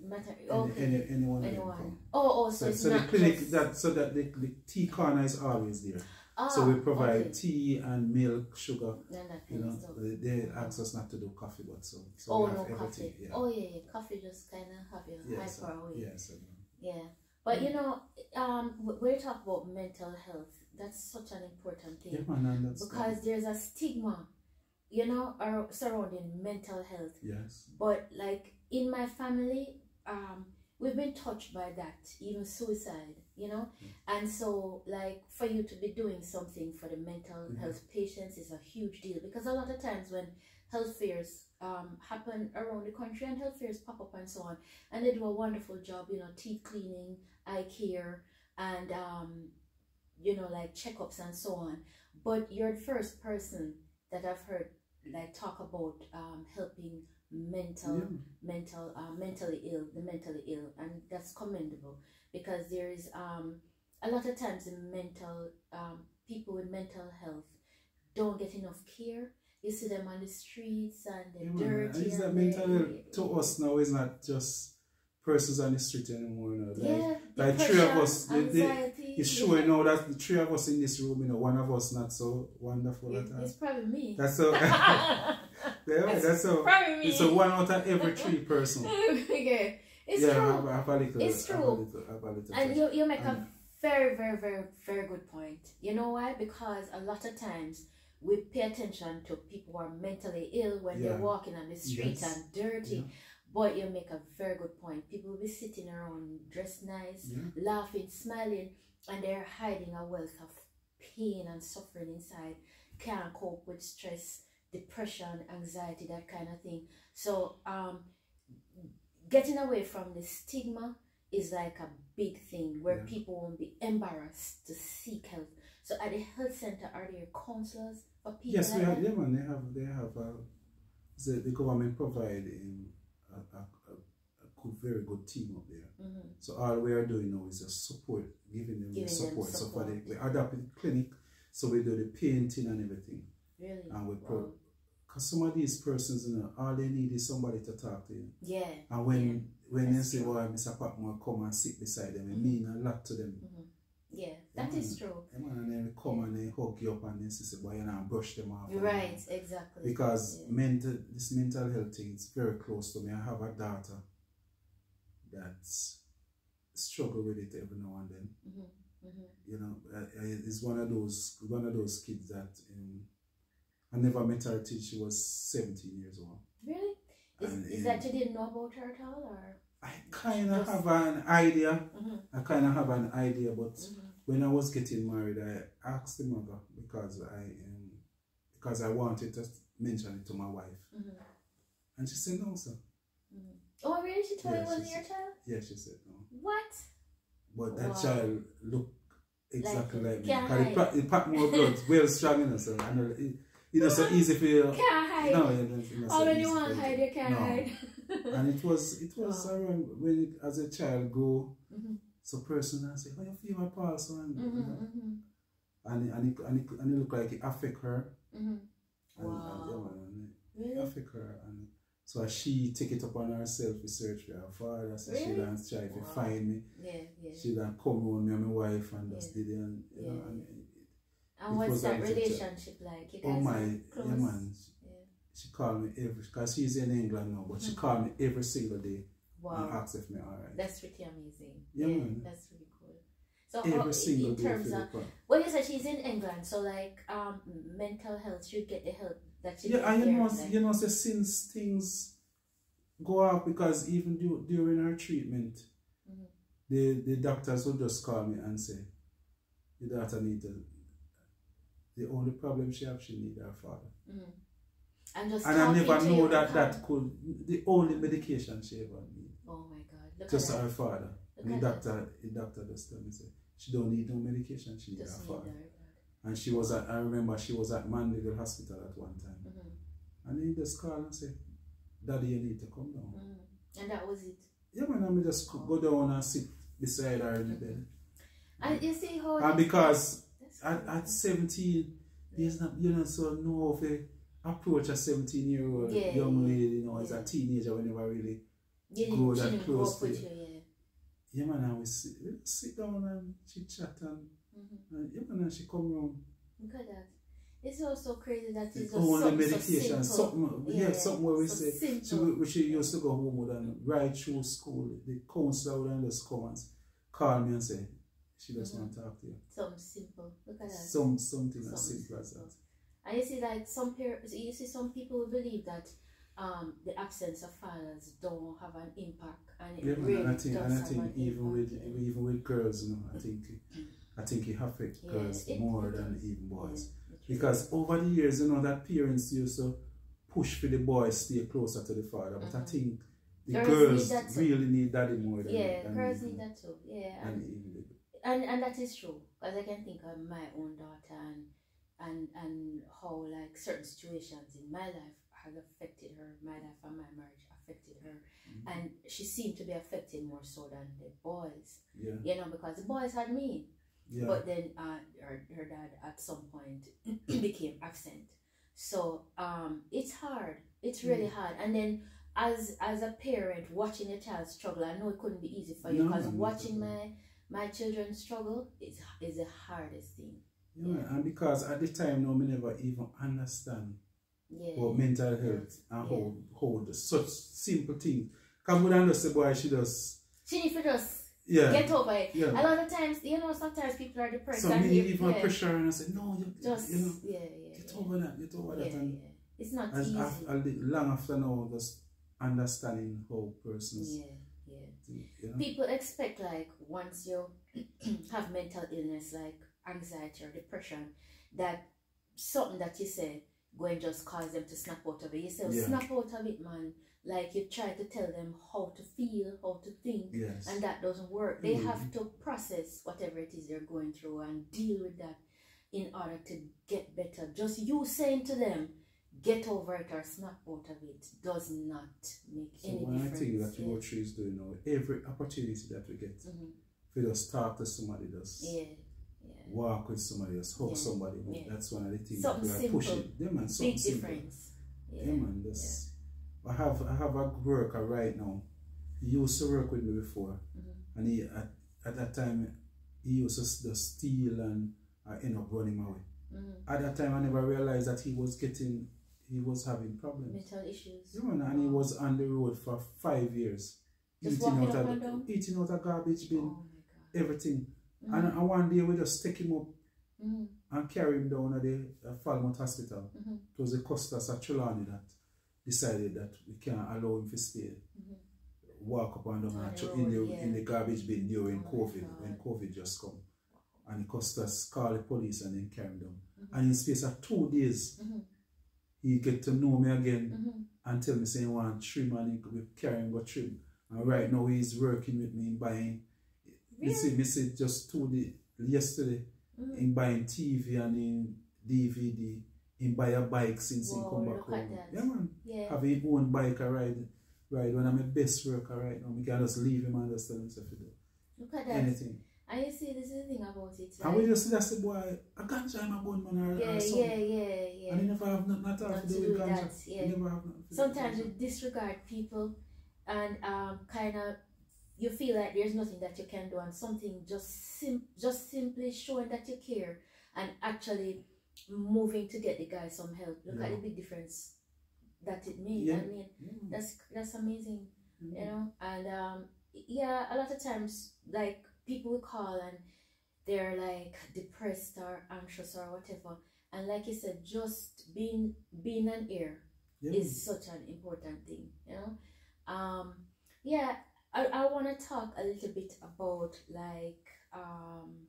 matter, any, okay. any, anyone, anyone. Oh, oh, so, So, so the clinic just, that so that the, the tea corner is always there. Ah, so we provide okay. tea and milk, sugar. Then that You know, they, they ask us not to do coffee, but so so oh we no, have everything. coffee. Yeah. Oh yeah, yeah, coffee just kind of have your yes, hyper away. yes. Yeah, yeah, but you know, um, w- we're talking about mental health. That's such an important thing Yeah, man, because there's a stigma, you know, surrounding mental health. yes, But like in my family, um, we've been touched by that, even suicide, you know. And so, like, for you to be doing something for the mental Mhm. health patients is a huge deal because a lot of times when health fairs um, happen around the country and health fairs pop up and so on, and they do a wonderful job, you know, teeth cleaning, eye care, and um, you know, like checkups and so on. But you're the first person that I've heard like talk about um, helping mental yeah. mental uh, mentally ill the mentally ill and that's commendable because there is um a lot of times in mental um people with mental health don't get enough care you see them on the streets and Yeah, they're man, dirty Is that mental health to us now is not just persons on the street anymore. You know, like, yeah like three of us, they- they- anxiety, It's showing now that the three of us in this room, you know, one of us not so wonderful It- it's probably me That's so. (laughs) (laughs) yeah, that's so. probably me It's a one out of every three person. (laughs) okay it's yeah, true have a little. It's true. little, have a little And you, you make a very, very, very, very good point. You know why? Because a lot of times we pay attention to people who are mentally ill when they're walking on the street Yes. and dirty. Yeah. But you make a very good point. People will be sitting around dressed nice, Yeah. laughing, smiling, and they're hiding a wealth of pain and suffering inside. Can't cope with stress, depression, anxiety, that kind of thing. So, um, getting away from the stigma is like a big thing where Yeah. people won't be embarrassed to seek help. So, at the health center, are there counselors for people? Yes, we have. Yeah, man. They have. They have. Uh, the, the government provide a, a, a, a very good team up there. Mhm. So all we are doing now is just support, giving them Giving the them support. So for the support. we adapt the clinic, so we do the painting and everything, Really? and we Wow. Cause some of these persons, you know, all they need is somebody to talk to. You. Yeah. And when when they That's say, true. "Well, Mr. Patmore, come and sit beside them," it mean a lot to them. Mhm. Yeah, that Yeah, is true. Yeah, and then they come and they hug you up and they say, "Boy, you know, and brush them off." Right, exactly. because Yeah. mental this mental health thing is very close to me. I have a daughter that struggle with it every now and then. Mhm, mhm. You know, uh, uh, it's one of those one of those kids that um, I never met her till she was seventeen years old. Really? Is, And, is that you didn't know about her at all, or? I kind of have an idea. Mhm, I kind of have an idea, but mhm. when I was getting married, I asked the mother because I um, because I wanted to mention it to my wife, Mhm, and she said no, sir. mhm. Oh, really? She told Yeah, you it wasn't your child? Yeah, she said no. What? But that Wow. child looked exactly Like like, me. Because it, it Patmore blood, (laughs) well strong, you know, so I know it, you know, so easy for you. Can't hide. No, you know, you know, so All when easy you for want to hide, you can't No. hide. (laughs) And it was, it was Wow. around when it, as a child go, Mhm. so person and say, "How you feel my pulse?" And, Mhm, you know, mhm, and, it, and, it, and, it, and it looked like it affect her. mhm. And, and, Wow. and it Really? affect her. And so she take it upon herself to search for her father, so she Really? done try to Wow. find me. Yeah, yeah. She done come around me and my wife and just Yeah. did it and, you know, Yeah. and And what's that relationship like? You Oh my, are yeah man. Yeah. She called me every, because she's in England now, but she Mhm. called me every single day and Wow. asked if me alright. That's pretty amazing. Yeah, man. That's really cool. So every how, single in day terms of well, you said she's in England, so like um mental health should get the help that she Yeah, and you know, like- you know, say since things go up because even du- during our treatment, Mhm. the the doctors will just call me and say, "The daughter need to." The only problem she have, she need her father, Mhm. And just and I never know that that could the only medication she ever need, Oh my God! Look just her that. father. Look And the doctor, the doctor just tell me say she don't need no medication, she need her need father. her. And she was at, I remember she was at Mandeville Hospital at one time. Mhm. And he just called and say, Daddy, you need to come down. Mhm. And that was it. Yeah, man, I just co- go down and sit beside her in the bed. And you see how. And because at, at 17, there's not, you know, so know of a approach a 17 year old Yeah, young lady, you know, as a teenager, we never really, you go that close to you. yeah. yeah, man, and we sit, sit down and chit chat and, Mhm. and, yeah, man, and she come round. Look at that. It's also crazy that it's The just only something medication, so something, yeah, something where we so say, simple. would- she used to go home with and ride through school. The counselor would just come and call me and say, she just Mhm. want to talk to you. Something simple. Look at that. Some something as Something simple as that. And you see, like some parents, you see, some people believe that um, the absence of fathers don't have an impact, and it Yeah, really and I think, does and I have think an even with impact, yeah. even with girls, you know, I think I think it affects Yeah, girls it- more it than even boys. Yeah, Because over the years, you know, that parents used to push for the boys to stay closer to the father, but I Mhm. think the Girls girls, need really need daddy more than yeah, than girls even, need that too. Yeah, than and even the- and and that is true because I can think of my own daughter and and and how like certain situations in my life has affected her, my life and my marriage affected her, Mhm. and she seemed to be affected more so than the boys. yeah, You know, because the boys had me, yeah. but then uh, her her dad at some point (clears throat) became absent. So um, it's hard. It's really Mm. hard, and then. As, as a parent watching a child struggle, I know it couldn't be easy for you because no, watching no. my my children struggle is is the hardest thing. Yeah, man, and because at the time, no, me never even understand Yeah. about mental health and Yeah. how, how the, such simple things. Because we don't say, boy, she does, She need to just yeah, get over it. A lot of times, you know, sometimes people are depressed So and me you- even yeah, pressure and I say, no, you, just you know, yeah, yeah, get yeah. over that, get over yeah, that. And yeah. It's not as easy. af- a long after now, just understanding how persons yeah, yeah. You know. People expect like once you (clears throat) have mental illness like anxiety or depression, that something that you say go and just cause them to snap out of it. You say, Yeah. snap out of it, man. Like you try to tell them how to feel, how to think, Yes. and that doesn't work. They Mhm. have to process whatever it is they're going through and deal with that in order to get better. Just you saying to them, get over it or snap out of it does not make so any one of the difference. things that. Rotary is doing now, every opportunity that we get, Mhm. we just talk to somebody, just yeah, yeah. walk with somebody, just hug Yeah. somebody. Yeah. That's one of the things Something that we are simple. pushing. Them man, something Big simple. difference. Yeah, man. This, I have I have a worker right now. He used to work with me before, Mhm. and he at, at that time he used to just steal and I end up running away. Mhm. At that time, I never realized that he was getting he was having problems. Mental issues. And he was on the road for five years, Just eating out of eating out a garbage bin, Oh everything. Mhm. And, and one day we just take him up Mhm. and carry him down at the uh, Falmouth Hospital. Mhm. It was the Costas at Trelawny that decided that we can't allow him to stay. Mhm. Walk up and down On and the in the yeah. in the garbage bin during Oh COVID when COVID just come. And the Costas called the police and then carry him down. Mhm. And in space of two days, Mhm. He get to know me again Mhm. and tell me saying he want trim and he could carry him go trim. And right now he's working with me in buying. Really? see, me see just two days yesterday Mhm. in buying TV and in DVD. In buy a bike since he Wow, come back home. Yeah man. Yeah. Have his own bike I ride. Ride when I'm a best worker right now. We can just leave him and just tell him to do Look at that. anything. You see, this is the thing about it. And we just that's the boy, a ganja in my bone man or, yeah, or something. yeah, yeah, yeah. And he never have nothing at all Not to to do with that, yeah. He never have nothing to do with Sometimes you disregard people and um, kind of you feel like there's nothing that you can do and something just sim- just simply showing that you care and actually moving to get the guy some help. Look at the big difference that it made. Yeah. I mean, Yeah. that's that's amazing. Mhm. you know and um yeah a lot of times like people will call and they're like depressed or anxious or whatever. And like you said, just being being an ear Yeah. is such an important thing, you know. Um, yeah, I, I want to talk a little bit about like um,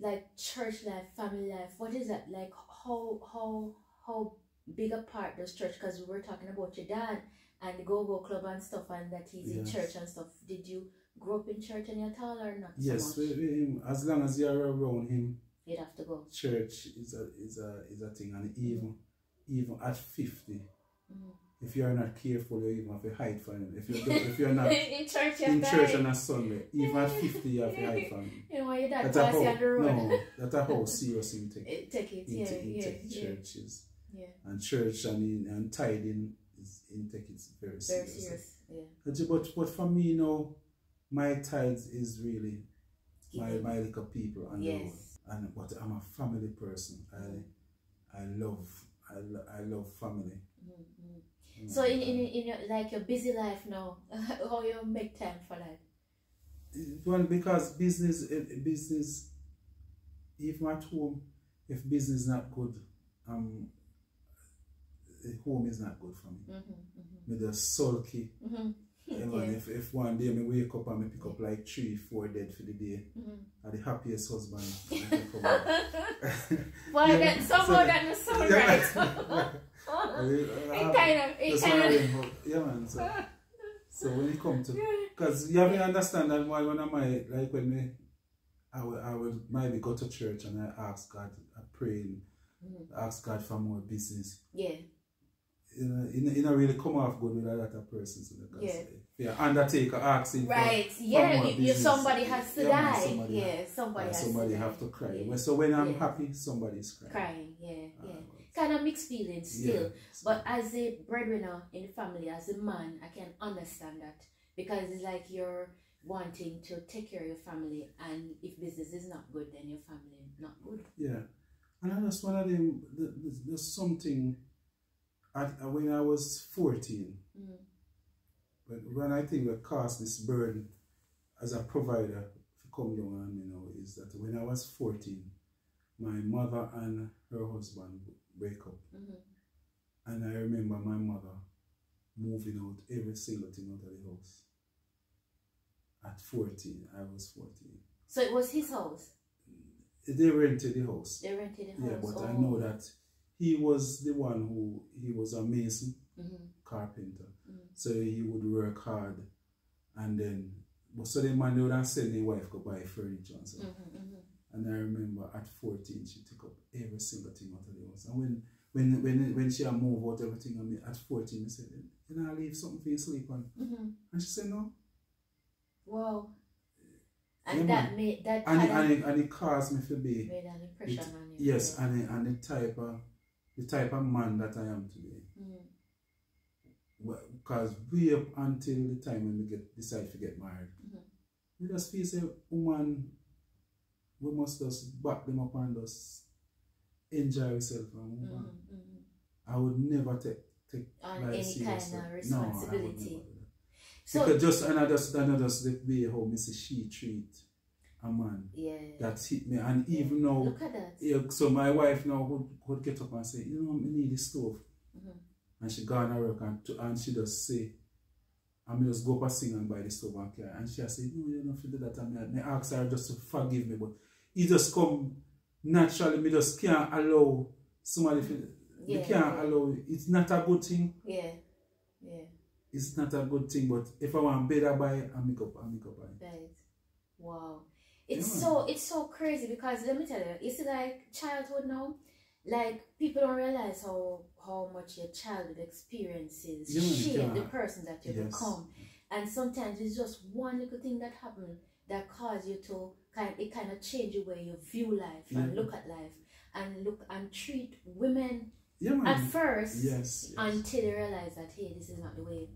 like church life, family life. What is that like? How how how big a part does church? Because we were talking about your dad and the go go club and stuff, and that he's in church and stuff. Did you grow up in church any at all or not? Yes, so with him, as long as you're around him, you'd have to go. church is a is a is a thing, and even even at fifty, Mhm. if you're not careful, you even have to hide from him. If you don't, if you're not (laughs) in church, you in church on a Sunday, even at fifty, you have to hide from him. You know, your dad That's you how the road. no, that's a how serious him take Eh, Take it, yeah, take, yeah, yeah, churches yeah. and church and in, and tithing is in take it very Very serious. serious, yeah. But but for me, you know, my tithes is really my my little people and the Yes. and but I'm a family person. I I love I, lo- I love family. Mhm, mhm. Mm. So in, in in your like your busy life now, (laughs) how you make time for that? well because business eh, business even at home if business is not good um eh, home is not good for me. Mm-hmm, Me just sulky. mm-hmm. Yeah, man, if, if one day me wake up and me pick up like three, four dead for the day, mm-hmm. I'm the happiest husband. I can come out. (laughs) (laughs) Well, Yeah, that somehow so- that was so Yeah. right. (laughs) it kind of, it kind of. mean, yeah, man. So, so when it come to, because you have to understand that why when I might like when me, I will, I will maybe go to church and I ask God, I pray, and Mhm. ask God for more business. Yeah, You know, you know, you know really come off good with a lot of persons. Because Yeah. yeah, undertaker asking right. for, Yeah, more you, you, somebody has to Yeah, die. somebody yeah, have- somebody yeah, has somebody to have to cry. Yeah. So when I'm happy, somebody's crying. Crying, yeah, Ah, yeah. Kind of mixed feelings still. But as a breadwinner in the family, as a man, I can understand that because it's like you're wanting to take care of your family, and if business is not good, then your family not good. Yeah, and that's just one of them. th- th- There's something. At, uh, when I was fourteen, Mm. but when I think we cast this burden as a provider for come on you know is that when I was fourteen, my mother and her husband break up, Mhm. and I remember my mother moving out every single thing out of the house. At fourteen, I was fourteen. So it was his house. They rented the house. They rented the house. Yeah, but oh. I know that he was the one who he was a mason Mhm. carpenter, Mhm. so he would work hard, and then but so the man they would have send their wife go buy furniture and stuff. Mhm, mhm. And I remember at fourteen she took up every single thing out of the house, and when when when when she had moved out everything, I mean at fourteen I said, you know, I leave something for you to sleep on, Mhm. and she said no, Wow. And Yeah, that man. made that and it, and it, and it caused me to be made an impression on you. yes, and the, and the type of the type of man that I am today. Because we up until the time when we get decide to get married, Mhm. we just feel a woman, we must just back them up and just enjoy ourselves. And woman, Mhm, mhm. I would never take take On any serious. kind of No, I would responsibility. never. So because just and I just and I just the way how Mrs. She treat a man yeah. that hit me, and even now. Look at that. Yeah, so my wife now would, would get up and say, you know, I need the stove. Mhm. And she gone to work and, to, and she just say, I me just go up and sing and buy the stove and carry. And she has said, no, you don't to that. And me ask her just to forgive me, but it just come naturally. Me just can't allow somebody to, Yeah, can't yeah. allow, it's not a good thing. Yeah. Yeah. It's not a good thing, but if I want better buy it, I make up, I make up buy it. Right. Wow. It's Yeah. so it's so crazy because let me tell you, it's like childhood now. Like people don't realize how how much your childhood experiences Yeah, shape yeah. the person that you Yes. become. And sometimes it's just one little thing that happened that caused you to kind it kind of change the way you view life and look at life and look and treat women at first yes. yes. until you realize that hey this is not the way.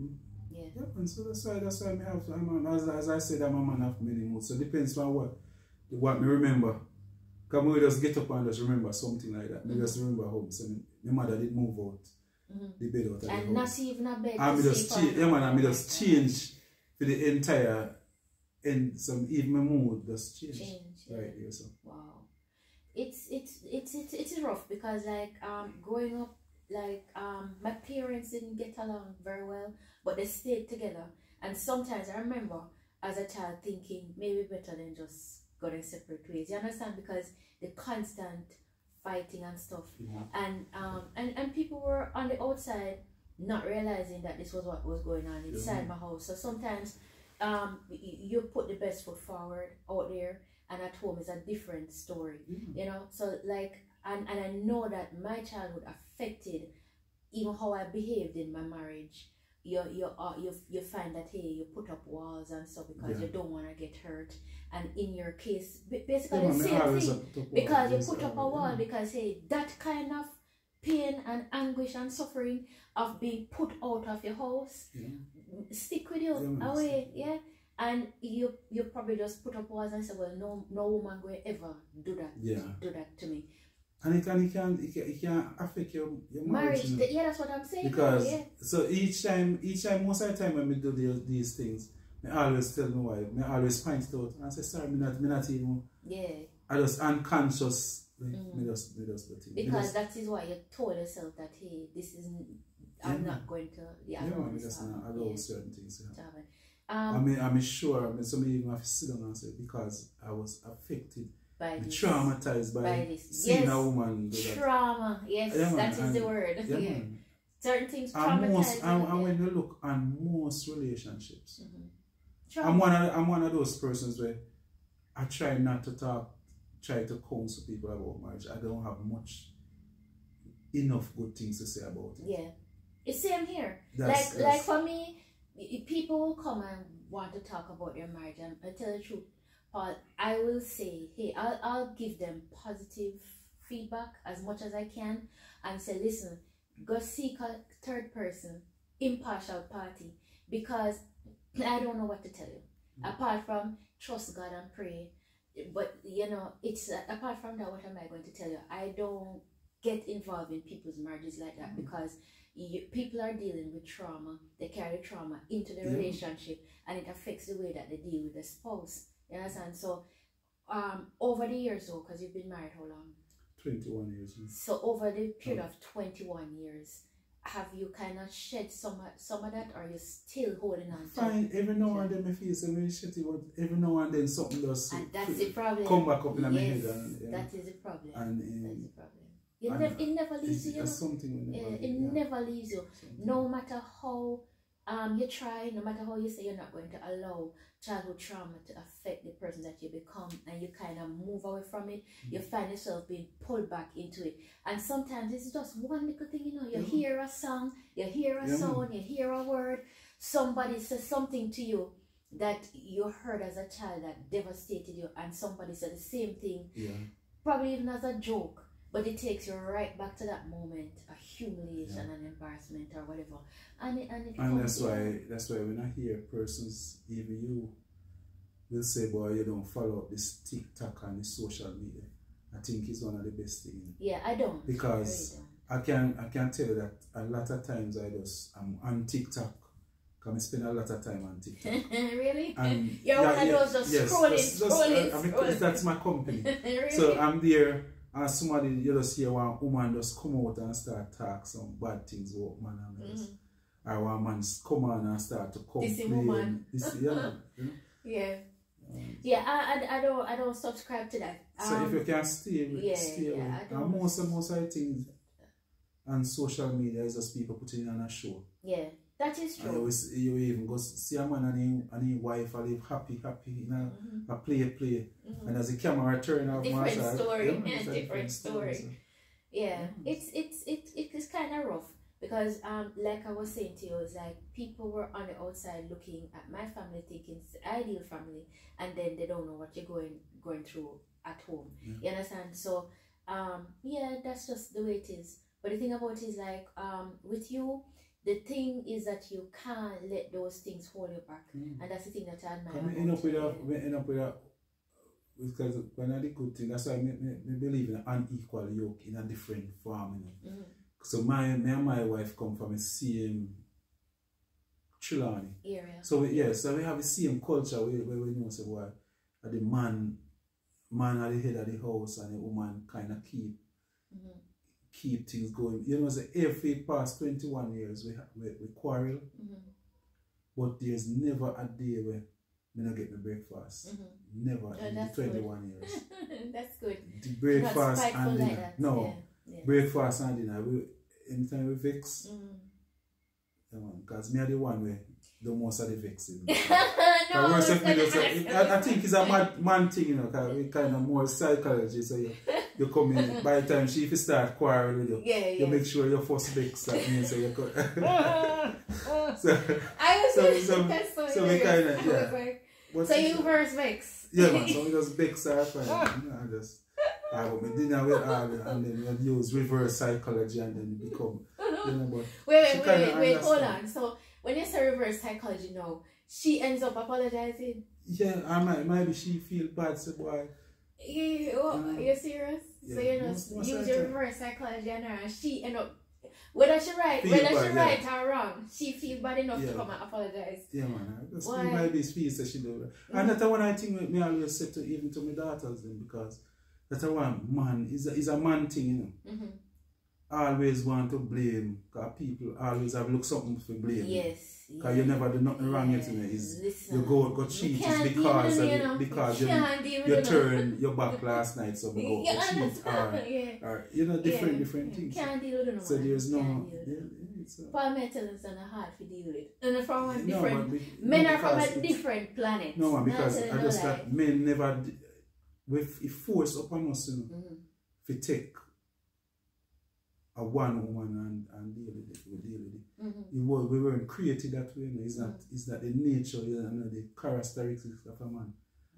Mm. Yeah. Yeah, and so that's why that's why I have I'm a, as, as I said I'm a man of many moods. So it depends on what what me remember. Cause me just get up and just remember something like that. Me Mhm. just remember home. So my mother did move out Mhm. the bed out of And not even a bed. And me just change, yeah man, me just change for the entire and some even my mood just change. change. yeah. Right there, so. Wow. It's it's it's it's it's rough because like um growing up like um my parents didn't get along very well, but they stayed together. And sometimes I remember as a child thinking maybe better than just going separate ways. You understand? Because the constant fighting and stuff. Yeah. And um and, and people were on the outside not realizing that this was what was going on inside my house. So sometimes um you put the best foot forward out there and at home is a different story Mm. you know so like and, and i know that my childhood affected even how i behaved in my marriage you you uh, you, you find that hey you put up walls and stuff because Yeah. you don't want to get hurt and in your case basically Yeah, the same thing have to put because you put up a uh, wall yeah. because hey that kind of pain and anguish and suffering of being put out of your house Yeah. stick with you Yeah, away yeah and you you probably just put up walls and say well no no woman will ever do that Yeah. do that to me And it can, it can, it can, it can affect your, your marriage. marriage you know. yeah that's what i'm saying because yeah so each time each time most of the time when we do the, these things me always tell my wife me always point it out and I say sorry me not me not even yeah I just unconscious Mm. me just me just do it. Me because just, that is why you told yourself that hey this is i'm Yeah. not going to yeah, yeah, allow man, me this just not allow Yeah, certain things to happen. I um mean I'm sure I mean some even have to sit down and say because I was affected by this traumatized by, by this. seeing Yes. a woman trauma yes Yeah, that is the word Yeah, yeah, certain things And traumatize most you, and, and when you look on most relationships Mhm. I'm one of I'm one of those persons where I try not to talk, try to counsel people about marriage. I don't have much enough good things to say about it. yeah it's same here That's, like that's- like for me people will come and want to talk about their marriage and I tell the truth Paul I will say hey I'll, I'll give them positive feedback as much as I can and say listen go seek a third person impartial party because I don't know what to tell you Mm. apart from trust God and pray but you know it's uh, apart from that what am I going to tell you I don't get involved in people's marriages like that Mm. because you, people are dealing with trauma. They carry trauma into the Yeah. relationship, and it affects the way that they deal with the spouse. You understand? So, um, over the years, though, because you've been married how long? 21 years. know. So over the period Oh. of twenty one years, have you kind of shed some of, some of that, or are you still holding on to? it? Fine, every now and then I feel some very shitty, but every now and then something does And that's the problem. come back up in my head. And, yeah. that is the problem. and That's um, the problem. You nev- it never leaves you. you know? something we Yeah, it yeah. never leaves you. Something. no matter how um you try, no matter how you say you're not going to allow childhood trauma to affect the person that you become and you kind of move away from it, you Mm-hmm. find yourself being pulled back into it. And sometimes it's just one little thing, you know, you Yeah. hear a song, you hear a Yeah, sound, you hear a word, somebody says something to you that you heard as a child that devastated you, and somebody said the same thing Yeah. probably even as a joke, but it takes you right back to that moment, a humiliation and embarrassment or whatever. And it, and it And that's yeah. why that's why when I hear persons, even you, will say, "Boy, you don't follow up this TikTok and this social media." I think it's one of the best things Yeah, I don't. because I I can I can tell you that a lot of times I just I'm on TikTok. Cause I spend a lot of time on TikTok. really. (laughs) really? And You're one of those just scrolling, that's, that's, scrolling, I mean, scrolling. that's my company. (laughs) really? So I'm there and somebody you just hear one woman just come out and start talk some bad things about man and mm or one man come on and start to complain. This woman. This, yeah, you know? (laughs) yeah. Um, Yeah, I, I, I don't I don't subscribe to that. so if Um, you can stay with yeah, stay yeah, don't- And most most of the things on social media is just people putting on a show. yeah, that is true. will s- you even go see a man and his, and his wife and live happy, happy, you know, Mhm, a play, play. mhm. And as the camera turn off, Different story, man, yeah, (laughs) it's different story. so- Yeah, Mm. it's it's it it is kind of rough because um like I was saying to you, it's like people were on the outside looking at my family, thinking it's the ideal family, and then they don't know what you're going going through at home. Yeah. You understand? So um yeah, that's just the way it is. But the thing about it is like um with you, the thing is that you can't let those things hold you back, Mm. and that's the thing that I admire. Come about end up with yeah. we end up with a, because one of the good thing, that's why I me, me, me believe in an unequal yoke in a different form, you know. Mhm. So my, me and my wife come from the same Trelawny. area. So we, yeah, so we have the same culture where, where we know say that the man man at the head of the house and the woman kind of keep Mhm. Keep things going. You know, say every past twenty one years we, we we quarrel, Mhm. but there's never a day where me not get my breakfast. Mhm. Never in the that's good. twenty one years. (laughs) That's good. The breakfast and dinner. that. No, Yeah. yeah. breakfast and dinner. We anytime we vex, Mm. because me are the one where the most of the vexing. (laughs) no, But worse if we just, I, I think it's a man, man thing, you know, because we kind of more psychology. So you, (laughs) you come in, by the time she if you start quarreling with you, Yeah, you yeah. make sure your first vex that means so you go. (laughs) so, I was So- so- that's so, so we kinda- I yeah. was like, what so you verse Vex. Yeah, man, (laughs) so we just vex her fine. Ah. You know, I just, I got my dinner with her and then we use reverse psychology and then become, you know, but (laughs) Wait, wait, wait, wait, wait, hold on. So when you say reverse psychology now, she ends up apologizing. yeah, I might, maybe she feel bad, so boy, You, oh, Mm. you serious? So you know, most- most use your the time. reverse psychology on her, and she end up whether she right, Feel whether bad, she yeah. right or wrong, she feel bad enough Yeah. to come and apologize. Yeah, man. Why? feel maybe it's that she do. And that's one I think me always say to even to my daughters then because that's one man is a, is a man thing, you know. Mm-hmm. Mhm. Always want to blame because people always have look something for blame. Yes. Because you never do nothing wrong yet, you know. Is you go go cheat is because it, you know. because You you can't deal with you turn your back (laughs) last night so we go You go cheat or, yeah. or you know different Yeah. different things. Can't deal with it no So there's no Can't deal with yeah, it. yeah, it's a, Paul Metal is a hard to deal with. And from a no, different but be- Men no, are from a different planet. No, man, because I just that men never, with it force upon us, you know, mm-hmm. if you take a one woman and, and deal with it, we deal with it. Mhm. We, were, we weren't created that way, you know. it's not, it's not the nature, you know, the characteristics of a man.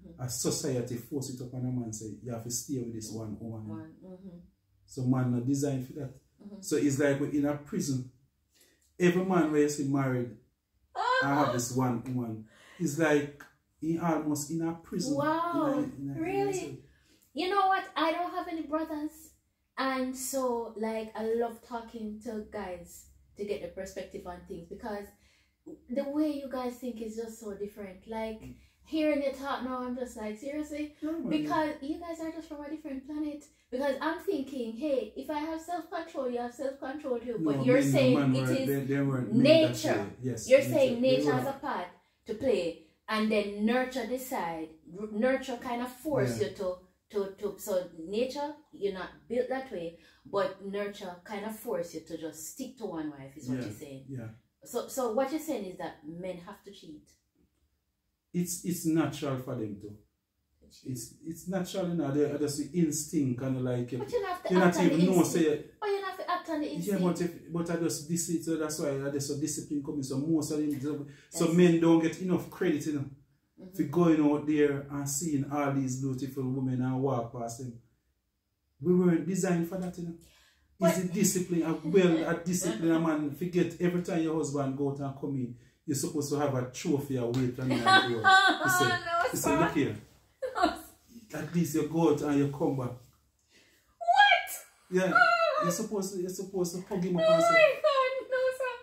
Mhm. A society force it upon a man, say, you have to stay with this one woman. One. Mhm. So man not designed for that. Mhm. So it's like we're in a prison. Every man where you see married, I have this one woman. It's like he almost in a prison. Wow, In a- in a- in a- really? You know what? I don't have any brothers. And so, like, I love talking to guys to get the perspective on things because the way you guys think is just so different. Like, mm. hearing you talk now, I'm just like, seriously? No. Because you guys are just from a different planet. Because I'm thinking, hey, if I have self control, you have self control too. But No, you're men- saying it weren't- is they, they weren't made that nature. Yes, You're saying nature has a part to play, and then nurture decide. Nurture kind of force Yeah. you to, to, to. So nature, you're not built that way, but nurture kind of force you to just stick to one wife. Is what Yeah. you're saying. Yeah, So, so what you're saying is that men have to cheat. it's it's natural for them to. It's it's natural, you know. They just the instinct kind of like. But you don't have to You act not on the instinct. say But you have to act on the yeah, instinct. but if but I just this so that's why I just so discipline coming. So most of them, so Yes. men don't get enough credit, you know. Mhm. For going out there and seeing all these beautiful women and walk past them. We weren't designed for that, you know. But- Is it discipline? A well, a discipline, a man. Forget every time your husband go out and come in, you're supposed to have a trophy on the door. (laughs) You say, no, you say, look here. At least you go out and you come back. What? Yeah, you're supposed to, you're supposed to hug him up Oh and say, my god, no, sir.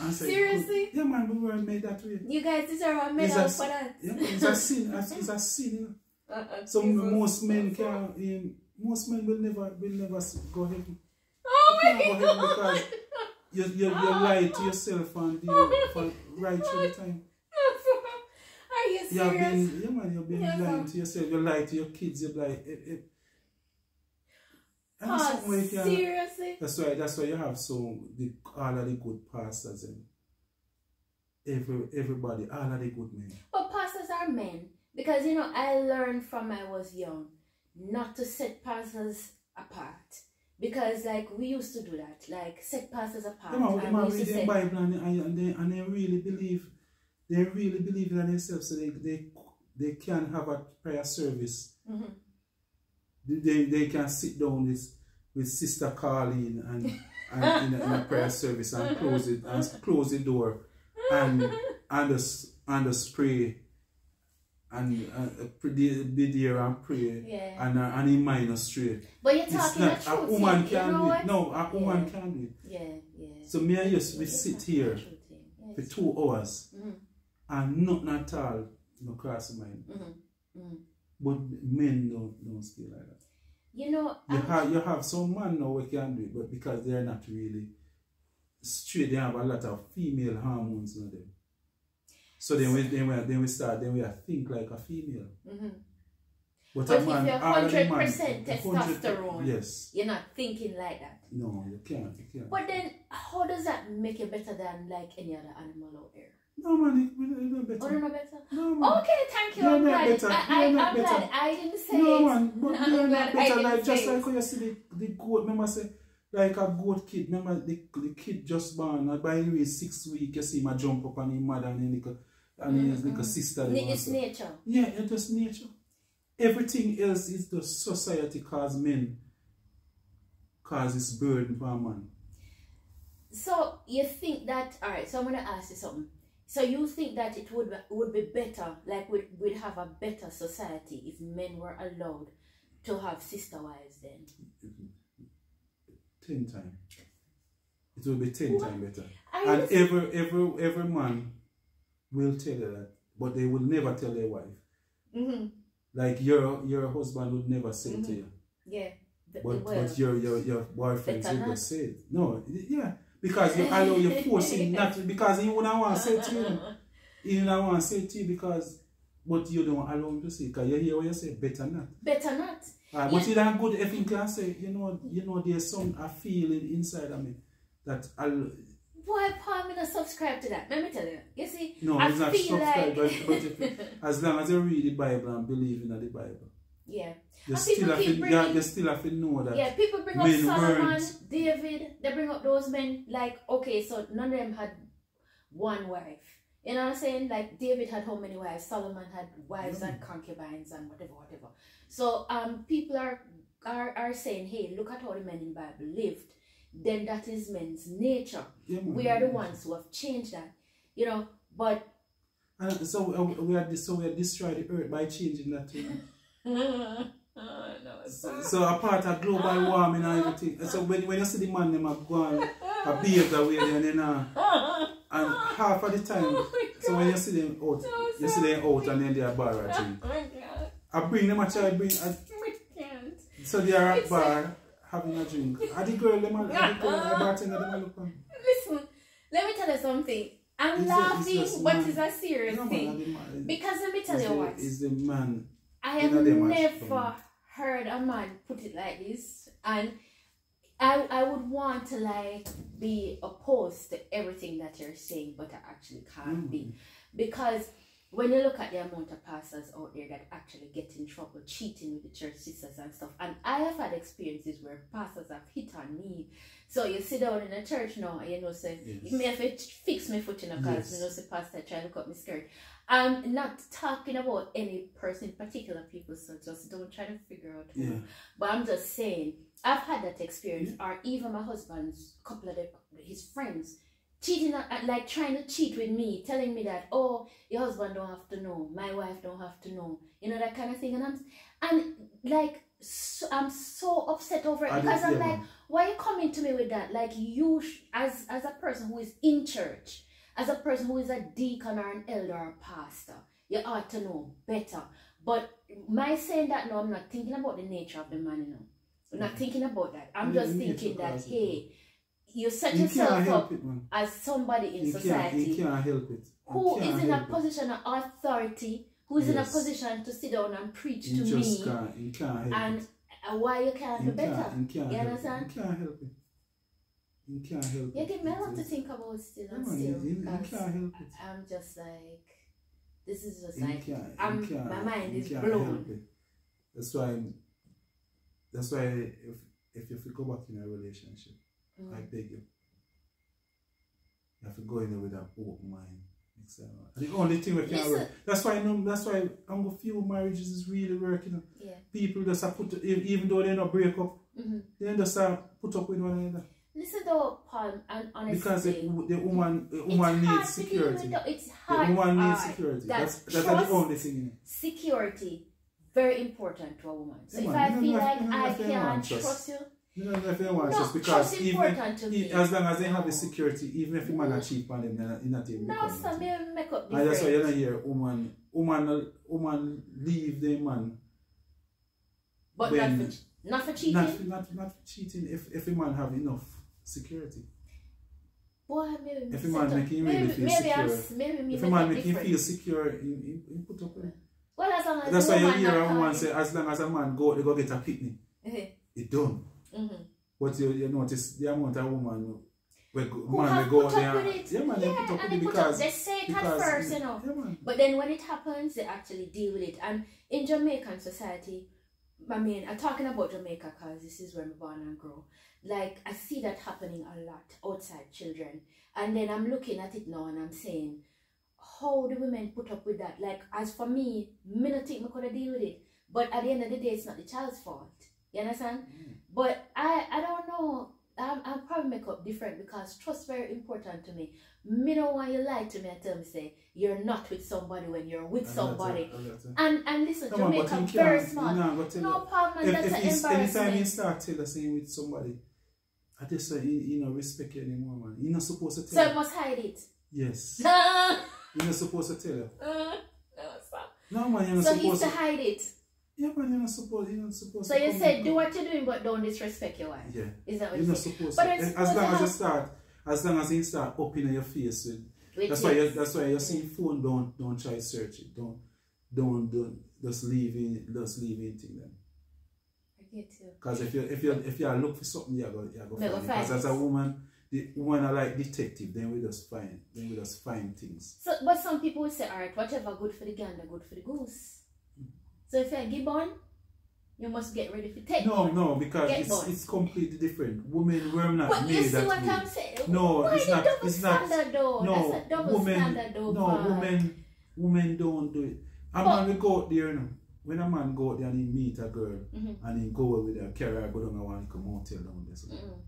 And say, Seriously? Yeah, man, we weren't made that way. You guys deserve a medal for that. Yeah, it's a sin. It's a sin. You know? Uh-uh, So Jesus. most men can, um, most men will never, will never go heaven. Oh You my go heaven god. because you, you, you lie to yourself and you for right through the time. (laughs) Are you serious? You have serious? been, yeah man, you've been Yes, lying to yourself. You lie to your kids. You lie. It, it, Oh, something where you can- seriously? That's why. That's why you have so the all of the good pastors and every everybody, all of the good men. But pastors are men. Because, you know, I learned from I was young not to set pastors apart. Because, like, we used to do that. Like, set pastors apart. Yeah, and they we man used read to say, Bible and, and, they, and they really believe, they really believe in themselves, so they they they can have a prayer service. Mhm. They, they, they can sit down with with Sister Carleen and, (laughs) and in, a, in a prayer service and close it and close the door and and just and just pray and uh, be, be there and pray Yeah. and uh, and in mind straight. But you're It's talking the not truth. a woman you, can you know do it. No, a woman Yeah. can do it. Yeah, yeah. So me and you, we sit here yeah. for two hours Mhm. and nothing at all no cross my mind. Mhm. Mhm. But men don't don't stay like that. You know, You I'm- have you have some man now who can do it, but because they're not really straight, they have a lot of female hormones in them. So then we then we then we start then we think like a female. Mhm. But, But a if man, you're the man- 100% a hundred- testosterone. Yes. you're not thinking like that. No, you can't. You can't. But then, how does that make you better than like any other animal out there? No man, it not Oh, better. no, no better. No man. Okay, thank you. You're I'm not glad. better. I, I, You're I'm better. glad I didn't say No it. man, but (laughs) I'm you're glad not I better like just like how you see the, the goat, remember say like a goat kid, remember the, the kid just born, and by the way six week you see him jump up on his mother and his little and his mm-hmm. little sister. It's also. nature. Yeah, it's just nature. Everything else is the society cause men cause this burden for a man. So you think that? All right. So I'm gonna ask you something. So you think that it would would be better, like we'd, we'd have a better society if men were allowed to have sister wives then? Ten times. It will be ten times better. I And every every every man will tell you that, but they will never tell their wife. hmm Like your your husband would never say it to Mhm. you, Yeah. But well, but your your your boyfriends Better will say it. No, yeah, because you allow you force him not to, because he wouldn't want to say to you. He wouldn't want to say to you because, but you don't allow him to say. Because you hear what you say, better not. better not. Uh, Yeah. But it ain't good if you can say, you know, you know, there's some a feeling inside of me that I'll. Why, Paul, me not subscribe to that? Let me tell you. You see, No, I it's not subscribe, like but, but (laughs) if, as long as you read the Bible and believe in the Bible, yeah, you And still people have to, bringing- you still have to know that. yeah. People bring up Solomon, weren't- David. They bring up those men. Like, okay, so none of them had one wife. You know what I'm saying? Like David had how many wives? Solomon had wives and concubines and whatever, whatever. So um, people are are are saying, hey, look at how the men in Bible lived. Then that is men's nature. Yeah. We are the ones who have changed that. You know, but And so uh, we are so we are destroy the earth by changing that. You know? No, (laughs) so, so a of global warming and everything. So when, when you see the man them a go and a behave that way, then you know, and half of the time, oh so when you see them out, you see them out and then they are bar at drink. Oh. I bring them a try bring. I, I can't. So they are at It's bar having a drink. And the girl, them, are- the uh-uh. girl, the bartender, them are look on. Listen, let me tell you something. I'm It's a- it's laughing, just but man. it's a serious No, thing. man- Because let me tell you the- what. Is the man. I You have know never heard a man put it like this, and I I would want to like be opposed to everything that you're saying, but I actually can't Mm. be because when you look at the amount of pastors out there that actually get in trouble cheating with the church sisters and stuff, and I have had experiences where pastors have hit on me. So you sit down in a church now, and you know, say, Yes. you may have to fix my foot in a cause, Yes. you know, say, pastor, try to cut my skirt. I'm not talking about any person in particular, people, so just don't try to figure out who. Yeah. But I'm just saying, I've had that experience, or even my husband's couple of the, his friends cheating, on, like trying to cheat with me, telling me that, oh, your husband don't have to know, my wife don't have to know, you know that kind of thing, and I'm and like so, I'm so upset over it I because I'm like, why are you coming to me with that? Like you, sh- as as a person who is in church, as a person who is a deacon or an elder or a pastor, you ought to know better. But my saying that no, I'm not thinking about the nature of the man, you know. I'm not thinking about that. I'm just thinking that hey, you set You yourself can't up it, as somebody in You can't, society you can't help it. You who can't is in a help it. position of authority, who is in a position to sit down and preach to me, can't, you can't help and it. uh, why you can't be better. can't, you can't understand? You can't help it. You can't help You it. give me a lot to think about still Yeah, and man, still. you, you, can't help it. I'm just like, this is just You like, I'm, my mind is blown. it. That's why. That's why if if you have go back in a relationship, Mm. I beg you, you have to go in there with an open mind. The only thing we can work. That's why no, that's why I'm a few marriages is really working. Yeah. People just have put even though they not break up, Mhm. they just uh, put up with one another Listen though, Paul, and honestly, because the, the woman the woman hard needs to security. the- It's The woman needs security. that's That's that's trust. the only thing. Security, very important to a woman. So Yeah, if I feel don't like I can't trust. trust you, You You know, if they want No, just because trust even important to me. as long as they have the security, even if the man mm. are cheap on them, they're not, not even No, nothing. may make up And that's why you don't hear woman, woman, woman leave the man But when- not for, not for cheating. not, not, not cheating if, if the man have enough security. Boy, maybe If a man make him maybe, feel maybe secure. maybe me If a man him different. feel secure, he, put up with it. Well, as long as That's why you hear a woman say, as long as a man go, they go get a picnic, Mhm, it done. mhm. But you, you notice the amount of woman we go, Who man we go put there. Yeah, man, they Yeah, put up and they put up- they say it at first, you know. Yeah. But then when it happens, they actually deal with it. And in Jamaican society, I mean, I'm talking about Jamaica because this is where I'm born and grow. Like, I see that happening a lot outside children. And then I'm looking at it now and I'm saying, how do women put up with that? Like, as for me, me not think I could deal with it. But at the end of the day, it's not the child's fault. You understand? Mm. But I, I don't know. I'm, I'll probably make up different because trust very important to me. Me don't want you lie to me and tell me say you're not with somebody when you're with And somebody. it, and it. And and listen, Come on, Jamaica you very smart. you know, but tell No her- problem, if, that's if an he's, anytime you embarrassment. start tell us saying with somebody, I just say you, you know respect you anymore, man. You're not supposed to So tell. I her. must hide it. Yes, (laughs) you're not supposed to tell her. (laughs) No stop. No, man, you're not So he's supposed to to. hide it. Yeah, man, you're not supposed. You're not supposed So to. you said do what you're doing, but don't disrespect your wife. Yeah. Is that what You're you not said? supposed But to. As long as you start, as long as you start opening your face with With That's why you, that's why you see phone don't don't try to search it. Don't don't don't just leave it just leave it in them. Because if you if you if you are look for something you go you go Me find go it. find Because as a woman, the woman are like detective, then we just find then we just find things. So, but some people would say, all right, whatever good for the gander, good for the goose. So if you're gibbon, you must get ready for take No, one. no, because Get it's it's completely different. Women were not But made you see that what way. I'm saying? No, Why it's not- double it's not- though? No, That's a double women standard though. no women women don't do it. A But- will go out there, you know. When a man go out there and he meet a girl Mhm. and he go with her, carry her, go down and want to come hotel down there. So Mm,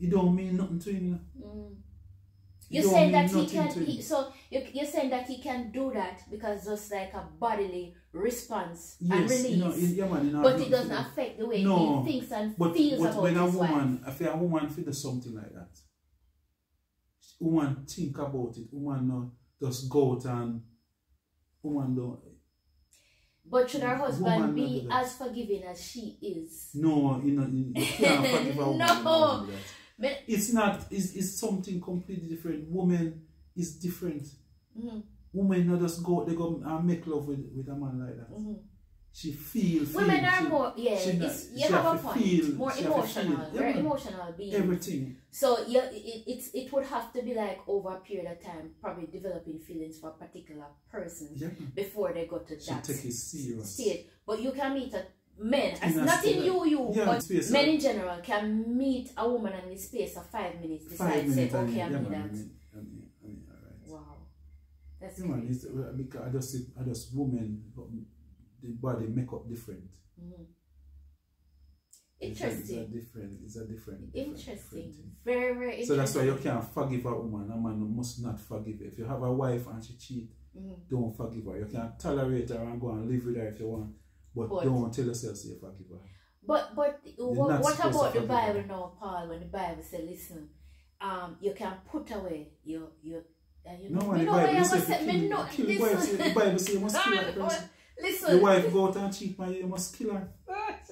It don't mean nothing to him. you mm. You're saying that he can, he, so you're, you're saying that he can do that because just like a bodily response and release, you know, yeah, man, you know, but it doesn't do. affect the way No, he thinks and But, feels but about when a woman, if a woman feel something like that, woman think about it. Woman not just go out and woman don't. But should her husband be as forgiving as she is? No, you know, you, can't (laughs) forgive a woman. No. you know, that. But- It's not. It's, it's something completely different. Woman is different. Mhm, Women not just go. They go and make love with, with a man like that. mhm. She feel. feel Women are she- more, yeah, she not- it's, she you have have a point. feel- more she have to emotional, feel. Very man. emotional being. everything. So yeah, it, it's it would have to be like over a period of time, probably developing feelings for a particular person Yeah, before they go to She that take it serious. stage. But you can meet a men, as In not in you, you, Yeah, but space, men in general can meet a woman in the space of five minutes decide Five minutes. and- okay, yeah, I'm man, in I that. mean, I mean, I mean. Wow, that's Yeah, man, it's, uh, because I just, I just women, the body make up different. Mhm. It's a, it's a Interesting, different, it's a different, interesting, different very very interesting. So that's why you can't forgive a woman. A man must not forgive. If you have a wife and she cheat, Mhm. don't forgive her. You can tolerate her and go and live with her if you want, but, But- don't tell yourself you forgive her. But but what, what about the Bible them. now, Paul? When the Bible says, "Listen, um, you can put away your your." Uh, you No, know, the Bible you say must you me know, kill the wife, say- the Bible say you must (laughs) kill that person. Listen, Your wife go out and cheat man, you must kill her.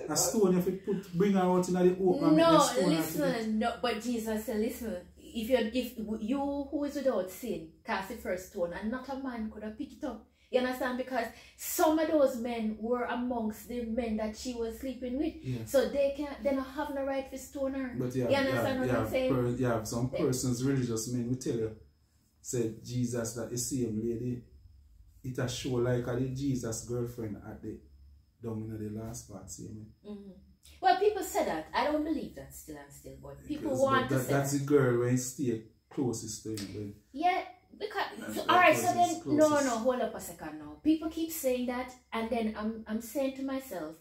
A stone if you put bring her out in the open No, the stone her to death. listen, no. But Jesus said, "Listen, if you if you who is without sin cast the first stone, and not a man could have picked it up." You understand? Because some of those men were amongst the men that she was sleeping with, Yeah. so they can they don't have no right to stone her. But yeah, You understand yeah, what yeah, I'm saying? Per, yeah, some persons, religious men, will tell you, said Jesus that the same lady, it a show like a the Jesus girlfriend at the down in the last part, see me? hmm Well, people say that. I don't believe that still and still, but people Because want that, to say That's that. the girl when stay closest to him. Yeah, because so, all right. So then, no, no, hold up a second now. People keep saying that, and then I'm I'm saying to myself,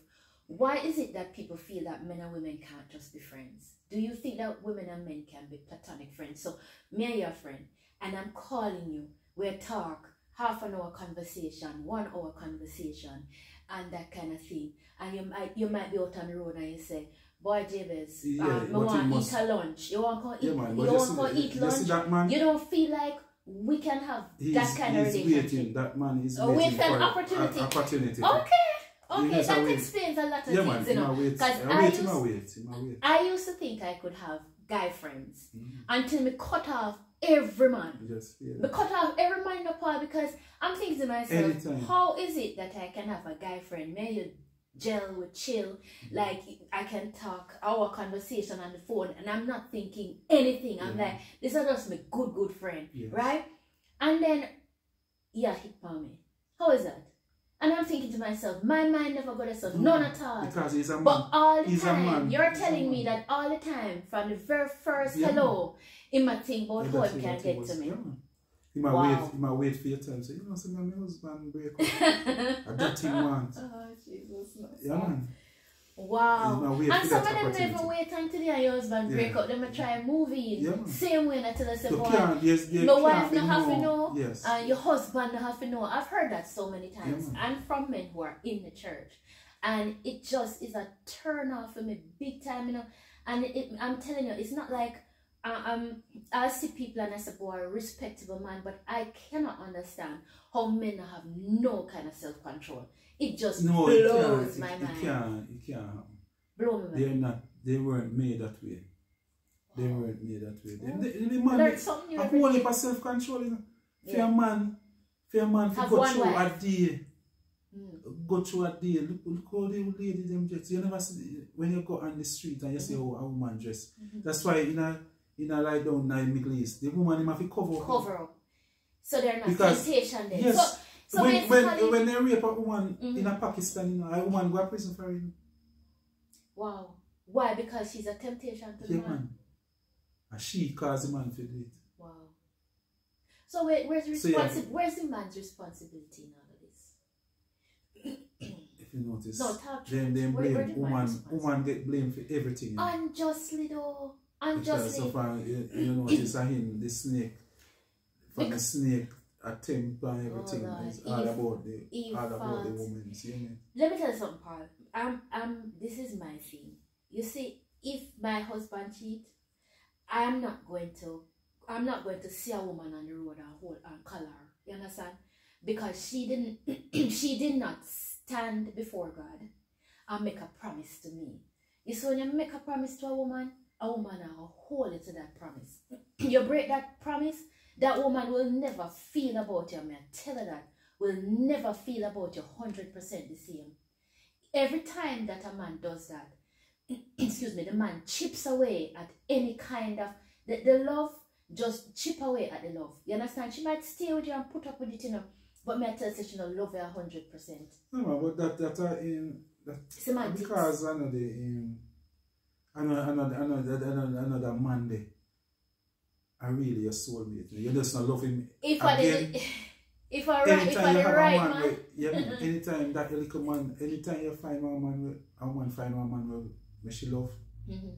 why is it that people feel that men and women can't just be friends? Do you think that women and men can be platonic friends? So me and your friend, and I'm calling you. We're talk half an hour conversation, one hour conversation, and that kind of thing. And you might you might be out on the road and you say, boy Jabez, Yeah, um, I but want to eat a lunch. You want to eat, Yeah, man. you want to eat lunch. man? You don't feel like we can have He's, that kind of relationship. waiting. That man is Oh, waiting wait for an opportunity. A, opportunity. Okay, okay, that wait. explains a lot of Yeah, man. things, you know. Because I I. Used. Wait. I used to think I could have guy friends Mhm. until me cut off every man. Feel Me cut off every man in the because I'm thinking to myself, Anytime. how is it that I can have a guy friend? May you gel with chill, Mm-hmm. like I can talk our conversation on the phone, and I'm not thinking anything. I'm Yeah. like, this is just my good, good friend, Yes. right? And then, yeah, hit on me. How is that? And I'm thinking to myself, my mind never got so none at all. Because he's a man. But all the He's time, you're He's telling me that all the time, from the very first Yeah, hello, he might think about Yeah, how that's he it, can (laughs) get to me. yeah, man. He might Wow. wait. He might wait for your time. Say, you know, some my husband break up. I thing want. Oh, Jesus. no, Yeah, man. Wow. He might wait And some of them never wait until your husband Yeah. break up. They might try a movie. Yeah, man. Same way I tell us about can't. Yes, you my can't wife not have to no- know, Yes. and your husband not have to know. I've heard that so many times, man. and from men who are in the church, and it just is a turn off for me big time, you know. And it, I'm telling you, it's not like um I see people and I say, "Boy, a respectable man," but I cannot understand how men have no kind of self control. It just no, it blows can't. my It, it can't. It can't. Blow my mind. They're not. They weren't made that way. They weren't made that way. Wow. The, the, the man. Learn something new A whole heap of self control. You know. For a man. For a man to Have go through wife. a day. Mm. go through a day, look, look how the lady them dress. You never see when you go on the street and you see how a woman dress. Mhm. That's why in a in a lie down in the Middle East, the woman him have to cover up. cover up. So they're not Because- temptation then. Yes. So, so when, when when they rape a woman Mhm. in a Pakistan, you know, a woman go to prison for it. wow. Why? Because she's a temptation to the Yeah, man. man. And she cause the man to do it. Wow. So where, where's the So, yeah. Where's the man's responsibility in all of this? If you notice. No, talk to then me. they Where- where blame woman woman get blamed for everything. you know. Unjustly though. Because Unjustly. of uh, you, you notice uh, him, the snake, from the snake attempt and everything Lord. is all about the all about the woman. See me? Let me tell you something, Paul. Um, um, this is my thing. You see, if my husband cheat, I am not going to, I'm not going to see a woman on the road and hold and call her. You understand? Because she didn't, (clears throat) she did not stand before God and make a promise to me. You see, when you make a promise to a woman, a woman will hold it to that promise. (clears throat) you break that promise, that woman will never feel about you. I tell her that will never feel about you 100% the same. Every time that a man does that, (clears throat) excuse me, the man chips away at any kind of the, the love, just chip away at the love. You understand? She might stay with you and put up with it, you know, but me I tell her she don't love you 100%. No, but that that are in that Semantics. because another in another another another another, another man there. I really a soulmate. You just not love him. if I did, (laughs) if I right, if I you the have right a man, man, with, yeah, man, anytime that little man, anytime you find one man, with, a woman find one man with, with she love, Mhm.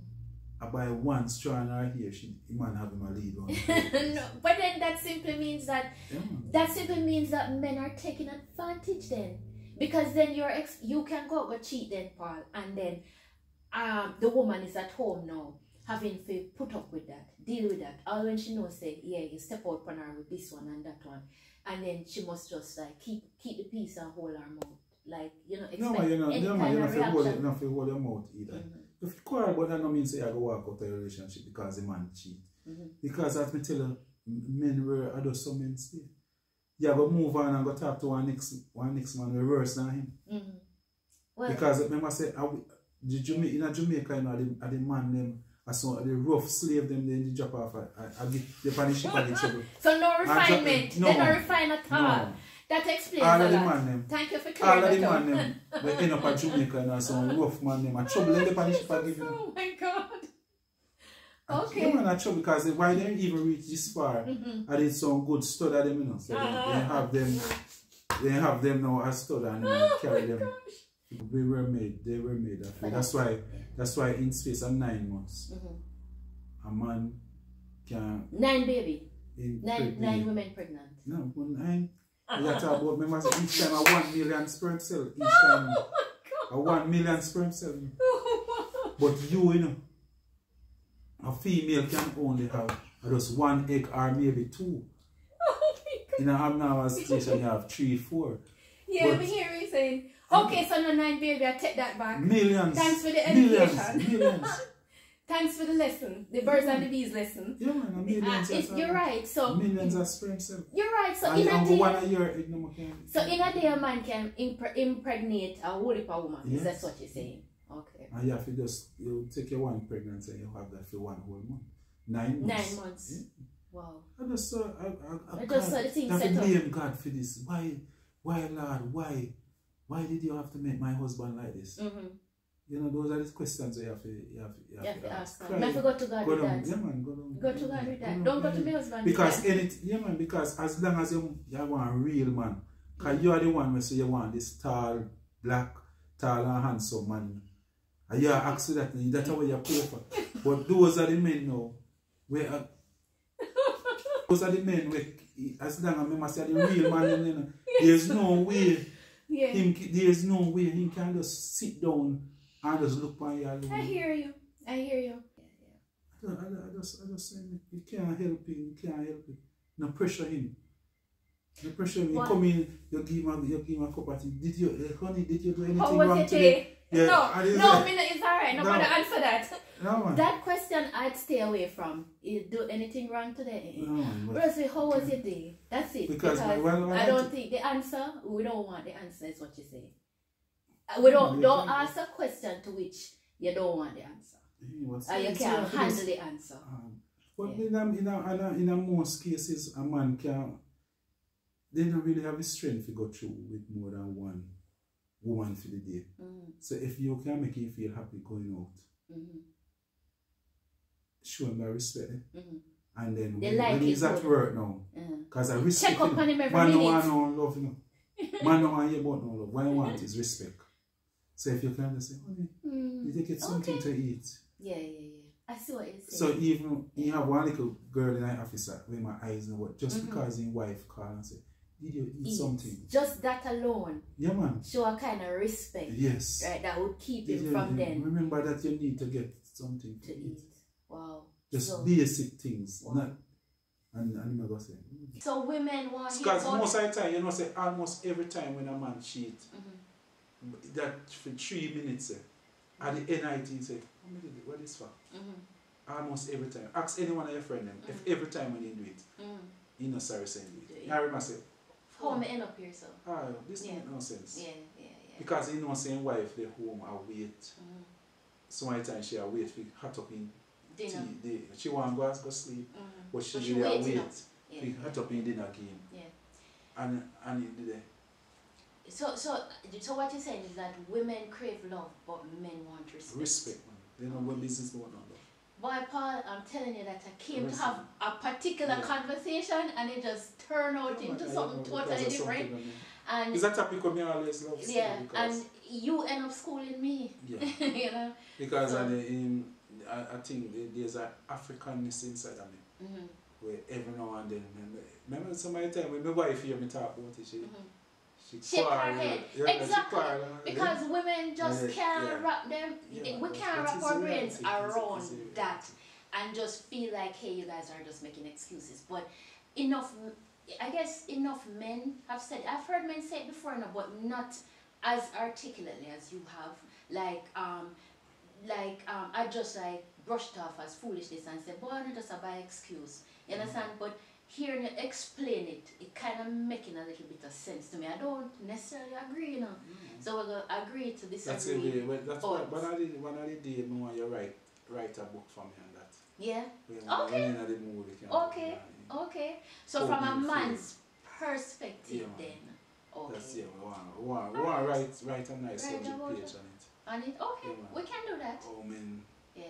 I buy one straw in her hair, she, the man have him a lead one. (laughs) no, but then that simply means that yeah, that simply means that men are taking advantage then because then you're ex- you can go go cheat then paul and then um the woman is at home now having to put up with that deal with that all when she knows say yeah you step out on her with this one and that one and then she must just like keep keep the peace and hold her mouth like you know expect No you know, any no kind you know, of you hold you know, hold your mouth either. Mhm, If you quarrel, but that no mean say I go walk out of a relationship because the man cheat. mhm. Because as me tell you, men were I do some men stay. You go move on and go talk to one next one next man we worse than him. Mhm. well Because remember say I, the Jama- in a Jamaica, you know, the, the man them I saw the rough slave them then they drop off I, I, get the punish ship and the trouble. (laughs) so no refinement them. they No. refine at all No. that explains All a lot man them. thank you for All clearing of the man them they end up at Jamaica and some rough man them. I trouble them the (laughs) punish ship and give them. oh my god (laughs) okay man, I trouble because they- why they even reach this far. Mhm. I did some good study them, you know. So they, Uh-huh. they have them, they have them now as study and uh, Oh carry them. gosh. We were made, they were made that way. That's why, that's why in space of nine months, Mhm. a man can Nine baby, in nine nine women pregnant. No, one nine. We got to about remember each time a (laughs) one million sperm cell. Each time Oh a one million sperm cell. (laughs) But you, you know, a female can only have just one egg or maybe two. Oh my God. In a abnormal station, you have three, four. Yeah, But- but here he's saying, okay, so no nine baby, I take that back. Millions. Thanks for the education. Millions. (laughs) Thanks for the lesson, the birds and the bees lesson. Yeah, man, Uh, millions. of- you're right, so Millions of sperm cells. you're right. So and, in a and one day, a year, it no can. so in a day, a man can impre- impregnate a whole heap woman. Is that what you're saying? Okay. And you have to just you take your one pregnancy and you have that for one whole month. Nine months. Nine months. Yeah. Wow. I just saw I, I, I, I just God, saw the thing to set up. blame God for this. Why why Lord, why? Why did you have to make my husband like this? Mm-hmm. You know, those are the questions you have to you have, you have, You have to ask Cry. Never go to God Go with down, that. yeah man, go down. Go to God with that. Don't go to my husband. Because anything, yeah man, because as long as you, you want a real man, because you are the one who say you want this tall, black, tall and handsome man. And you are asking that, that's what you pay for. But those are the men now, where, uh, those are the men where, as long as I say the real man, you know, there's no way, yeah. him, there's no way he can just sit down and just look on you alone. I hear you. I hear you. Yeah, I, I, I just, I just say, you can't help him, you can't help him. No pressure him. No pressure him. You What? come in, you give him, a, you give him a cup of tea. Did you, honey, did you do anything How was wrong today? Eh? Yeah, no, no, like, me no, it's alright. No. Nobody answer that. No. That question I'd stay away from. You do anything wrong today? no. Rosie, how was your day? That's it. Because, Because, well, I don't think- the answer. We don't want the answer. Is what you say. Uh, We don't don't ask a question to which you don't want the answer, or you can't handle the answer. um, But Yeah. in, a, in, a, in, a, most cases, a man can, they don't really have the strength to go through with more than one woman for the day. Mm, So if you can make him feel happy going out, mm, show him that respect. eh? mm, And then They when, like when he's at work now, because I respect Check up him. on him every Man no minute. want no love, you know. Man no want hear about no love. What I want is respect. So if you can just say, honey, Mm, you take it something okay. to eat. Yeah, yeah, yeah. I see what you're saying. So even you have one little girl in the office that with my eyes and what, just Mhm. because his wife call and say, did you eat, Eat. something? Just that alone Yeah man. show a kind of respect, Yes. right? That would keep Did him you- from you then Remember that you need to get something to, to eat. eat. Wow. Just So- basic things. Wow. Not and, and I'm gonna say. "Mm." So women want Because most of the time, you know, say almost every time when a man cheat, Mhm, that for three minutes, eh, at the end of it, he say, "What me did it? What is for?" mhm, Almost every time. Ask any one of your friend them. If Mhm. every time when you do it, mhm. you know sorry saying do it. Yeah. You remember say, How am I end up here, so? ah, this Yeah. make no sense. Yeah, yeah, yeah. Because he know saying wife they home I wait. Mhm. So many times she a wait for hot up in Dinner. tea. She want go go sleep, Mhm. but she, But she really wait. up. Yeah, For hot yeah. up in dinner game. Yeah. And and he did. So, so, so what you're saying is that women crave love, but men want respect. Respect, man. They know what business going on. though. Boy, Paul, I'm telling you that I came to have a particular Yeah. conversation and it just turned out Yeah, into something totally different. something. And It's a topic we always love. yeah, and you end up schooling me. yeah. (laughs) you know. Because So- I, in, I, I think there's an Africanness inside of me. Mhm, Where every now and then, remember, remember some of the time when my wife hear me talk about it, she, she Shake her quarrel, head. Yeah, she Exactly, yeah. Because women just Yeah, can't yeah. wrap them, Yeah, we can't wrap our brains around that and just feel like, hey, you guys are just making excuses. But enough, I guess enough men have said, I've heard men say it before but not as articulately as you have. Like, um, like um, I just like brushed off as foolishness and said, boy, I'm just a by excuse. You understand? But hearing you explain it, it kind of making a little bit of sense to me. I don't necessarily agree, you know. So we're gonna agree to That's the disagree. way. Well, that's But- what. But I did. When I did, day, me want you write write a book for me on that. Yeah. When, Okay. When the mood, we. Okay. yeah, Okay. So Hope from a you feel- man's perspective, Yeah, man. then. Okay. That's yeah. We want. We want. We want write write a nice Write subject page on it. And it okay, Yeah, we can do that. Oh men, Yeah,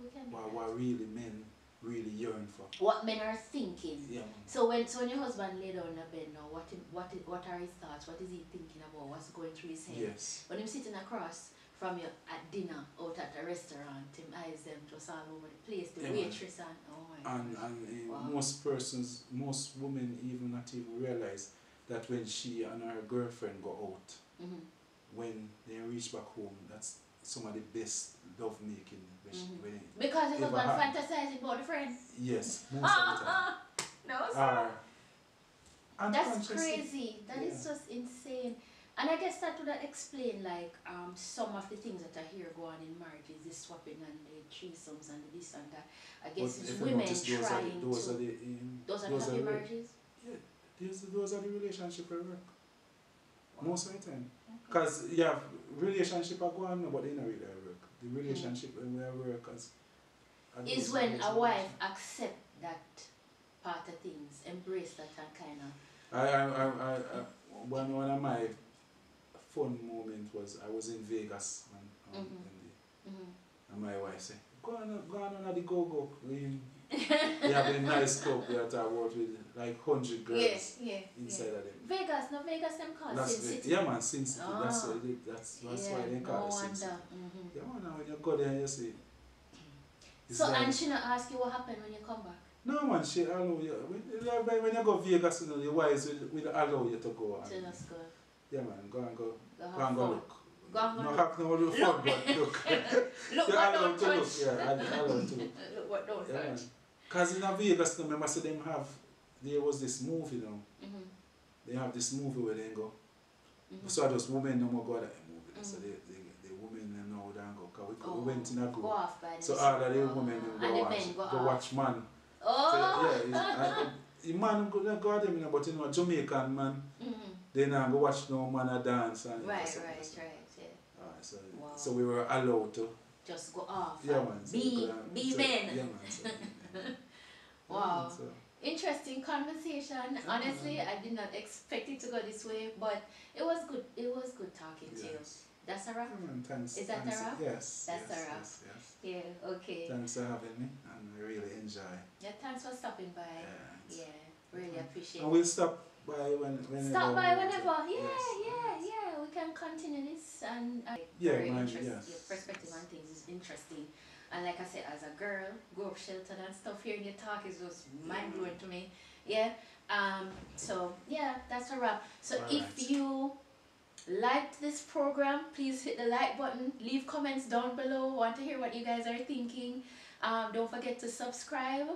we can do what that. what really men really yearn for. What men are thinking. Yeah. So when so when your husband lay down in the bed now, what i- what what are his thoughts? What is he thinking about? What's going through his head? Yes. When he's sitting across from you at dinner out at a restaurant, him eyes them just all over the place, the Yeah, waitress and oh my And gosh. and uh, Wow. most persons, most women even not even realize that when she and her girlfriend go out, Mhm. When they reach back home, that's some of the best love making when, she, Mhm. when Because was Ever fantasizing about a friend. yes, most of the time. no, sir. Or That's crazy. That is Yeah. just insane. And I guess that would explain like um some of the things that I hear go on in marriages, the swapping and the threesomes and the this and that. I guess if it's you women notice, those are, trying the- those to are the um, those are those happy are the- marriages. Yeah, these, those are the relationship at work. Most of the time. Because you have relationship are going on, but they not really work. The relationship when we work as, Is when a wife accept that part of things, embrace that and kind of I, I, I, I, one, one of my fun moment was I was in Vegas and, um, Mhm. and, the, mm-hmm. and my wife said, Go on, go on on the go go we have a nice club we are about with like hundred girls Yes, yeah, inside yeah. of them. Vegas, no Vegas them call That's Sin City. yeah man, Sin City. That's Ah. why they, that's that's yeah, why they no call it Sin. City. hmm Yeah man, when you go there you see. it's So like- and she not ask you what happened when you come back. No man, she allow you. When, when you go Vegas, you know, the wives will, will allow you to go. And, that's good. yeah man, go and go. Go and go look. Go and go no, look. have no look but look. (laughs) Look (laughs) what don't to look. touch. Yeah, allow to look. (laughs) Look what don't Yeah, touch. man. Cause in Vegas, remember, so them have there was this movie, you know. Mm-hmm. They have this movie where they go. Mm-hmm. So those women no more go that movie. So Mhm. they, they, the women them now don't go. Cause we, go- Oh, we went in a Go group. off by So all of the women them and go watch, go, go watch man. Oh. So, yeah, and, the man go, they go them, you know, but you know, Jamaican man, mm-hmm. they now go watch no man a dance and Right, so- right, so- right. Yeah. Alright, so, Wow. so we were allowed to. Just go off. Yeah, man. So Be be so- men. Yeah, man. So, (laughs) Wow. (laughs) so- Interesting conversation. Honestly, I did not expect it to go this way, but it was good. It was good talking to you. yes. That's a wrap. Yeah, thanks. Is that a wrap? Yes. That's yes, a wrap. Yes, yes. Yeah. Okay. Thanks for having me, and I really enjoy. Yeah. Thanks for stopping by. Yeah. Yeah. Really appreciate And it. we'll stop by when whenever. Stop by we want to. whenever. Yeah, Yes, yeah, yeah. We can continue this and uh, Yeah, very interesting. yes. Your perspective on things is interesting. And like I said, as a girl, grew up sheltered and stuff, hearing you talk is just mind blowing to me. Yeah. Um. So yeah, that's a wrap. So if you liked this program, please hit the like button. Leave comments down below. Want to hear what you guys are thinking. Um. Don't forget to subscribe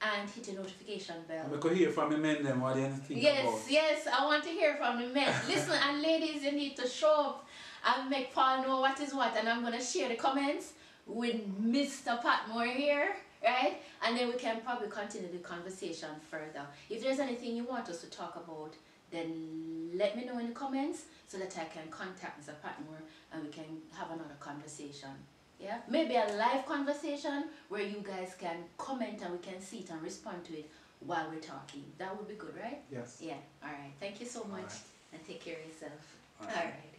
and hit the notification bell. We could hear from the men them what they think Yes, about. yes, I want to hear from the men. (laughs) Listen, and ladies, you need to show up and make Paul know what is what. And I'm going to share the comments with Mr. Patmore here, right? And then we can probably continue the conversation further. If there's anything you want us to talk about, then let me know in the comments so that I can contact Mr. Patmore and we can have another conversation. Yeah, maybe a live conversation where you guys can comment and we can see it and respond to it while we're talking. That would be good, right? Yes. Yeah. All right. Thank you so much Alright. and take care of yourself. Alright. All right.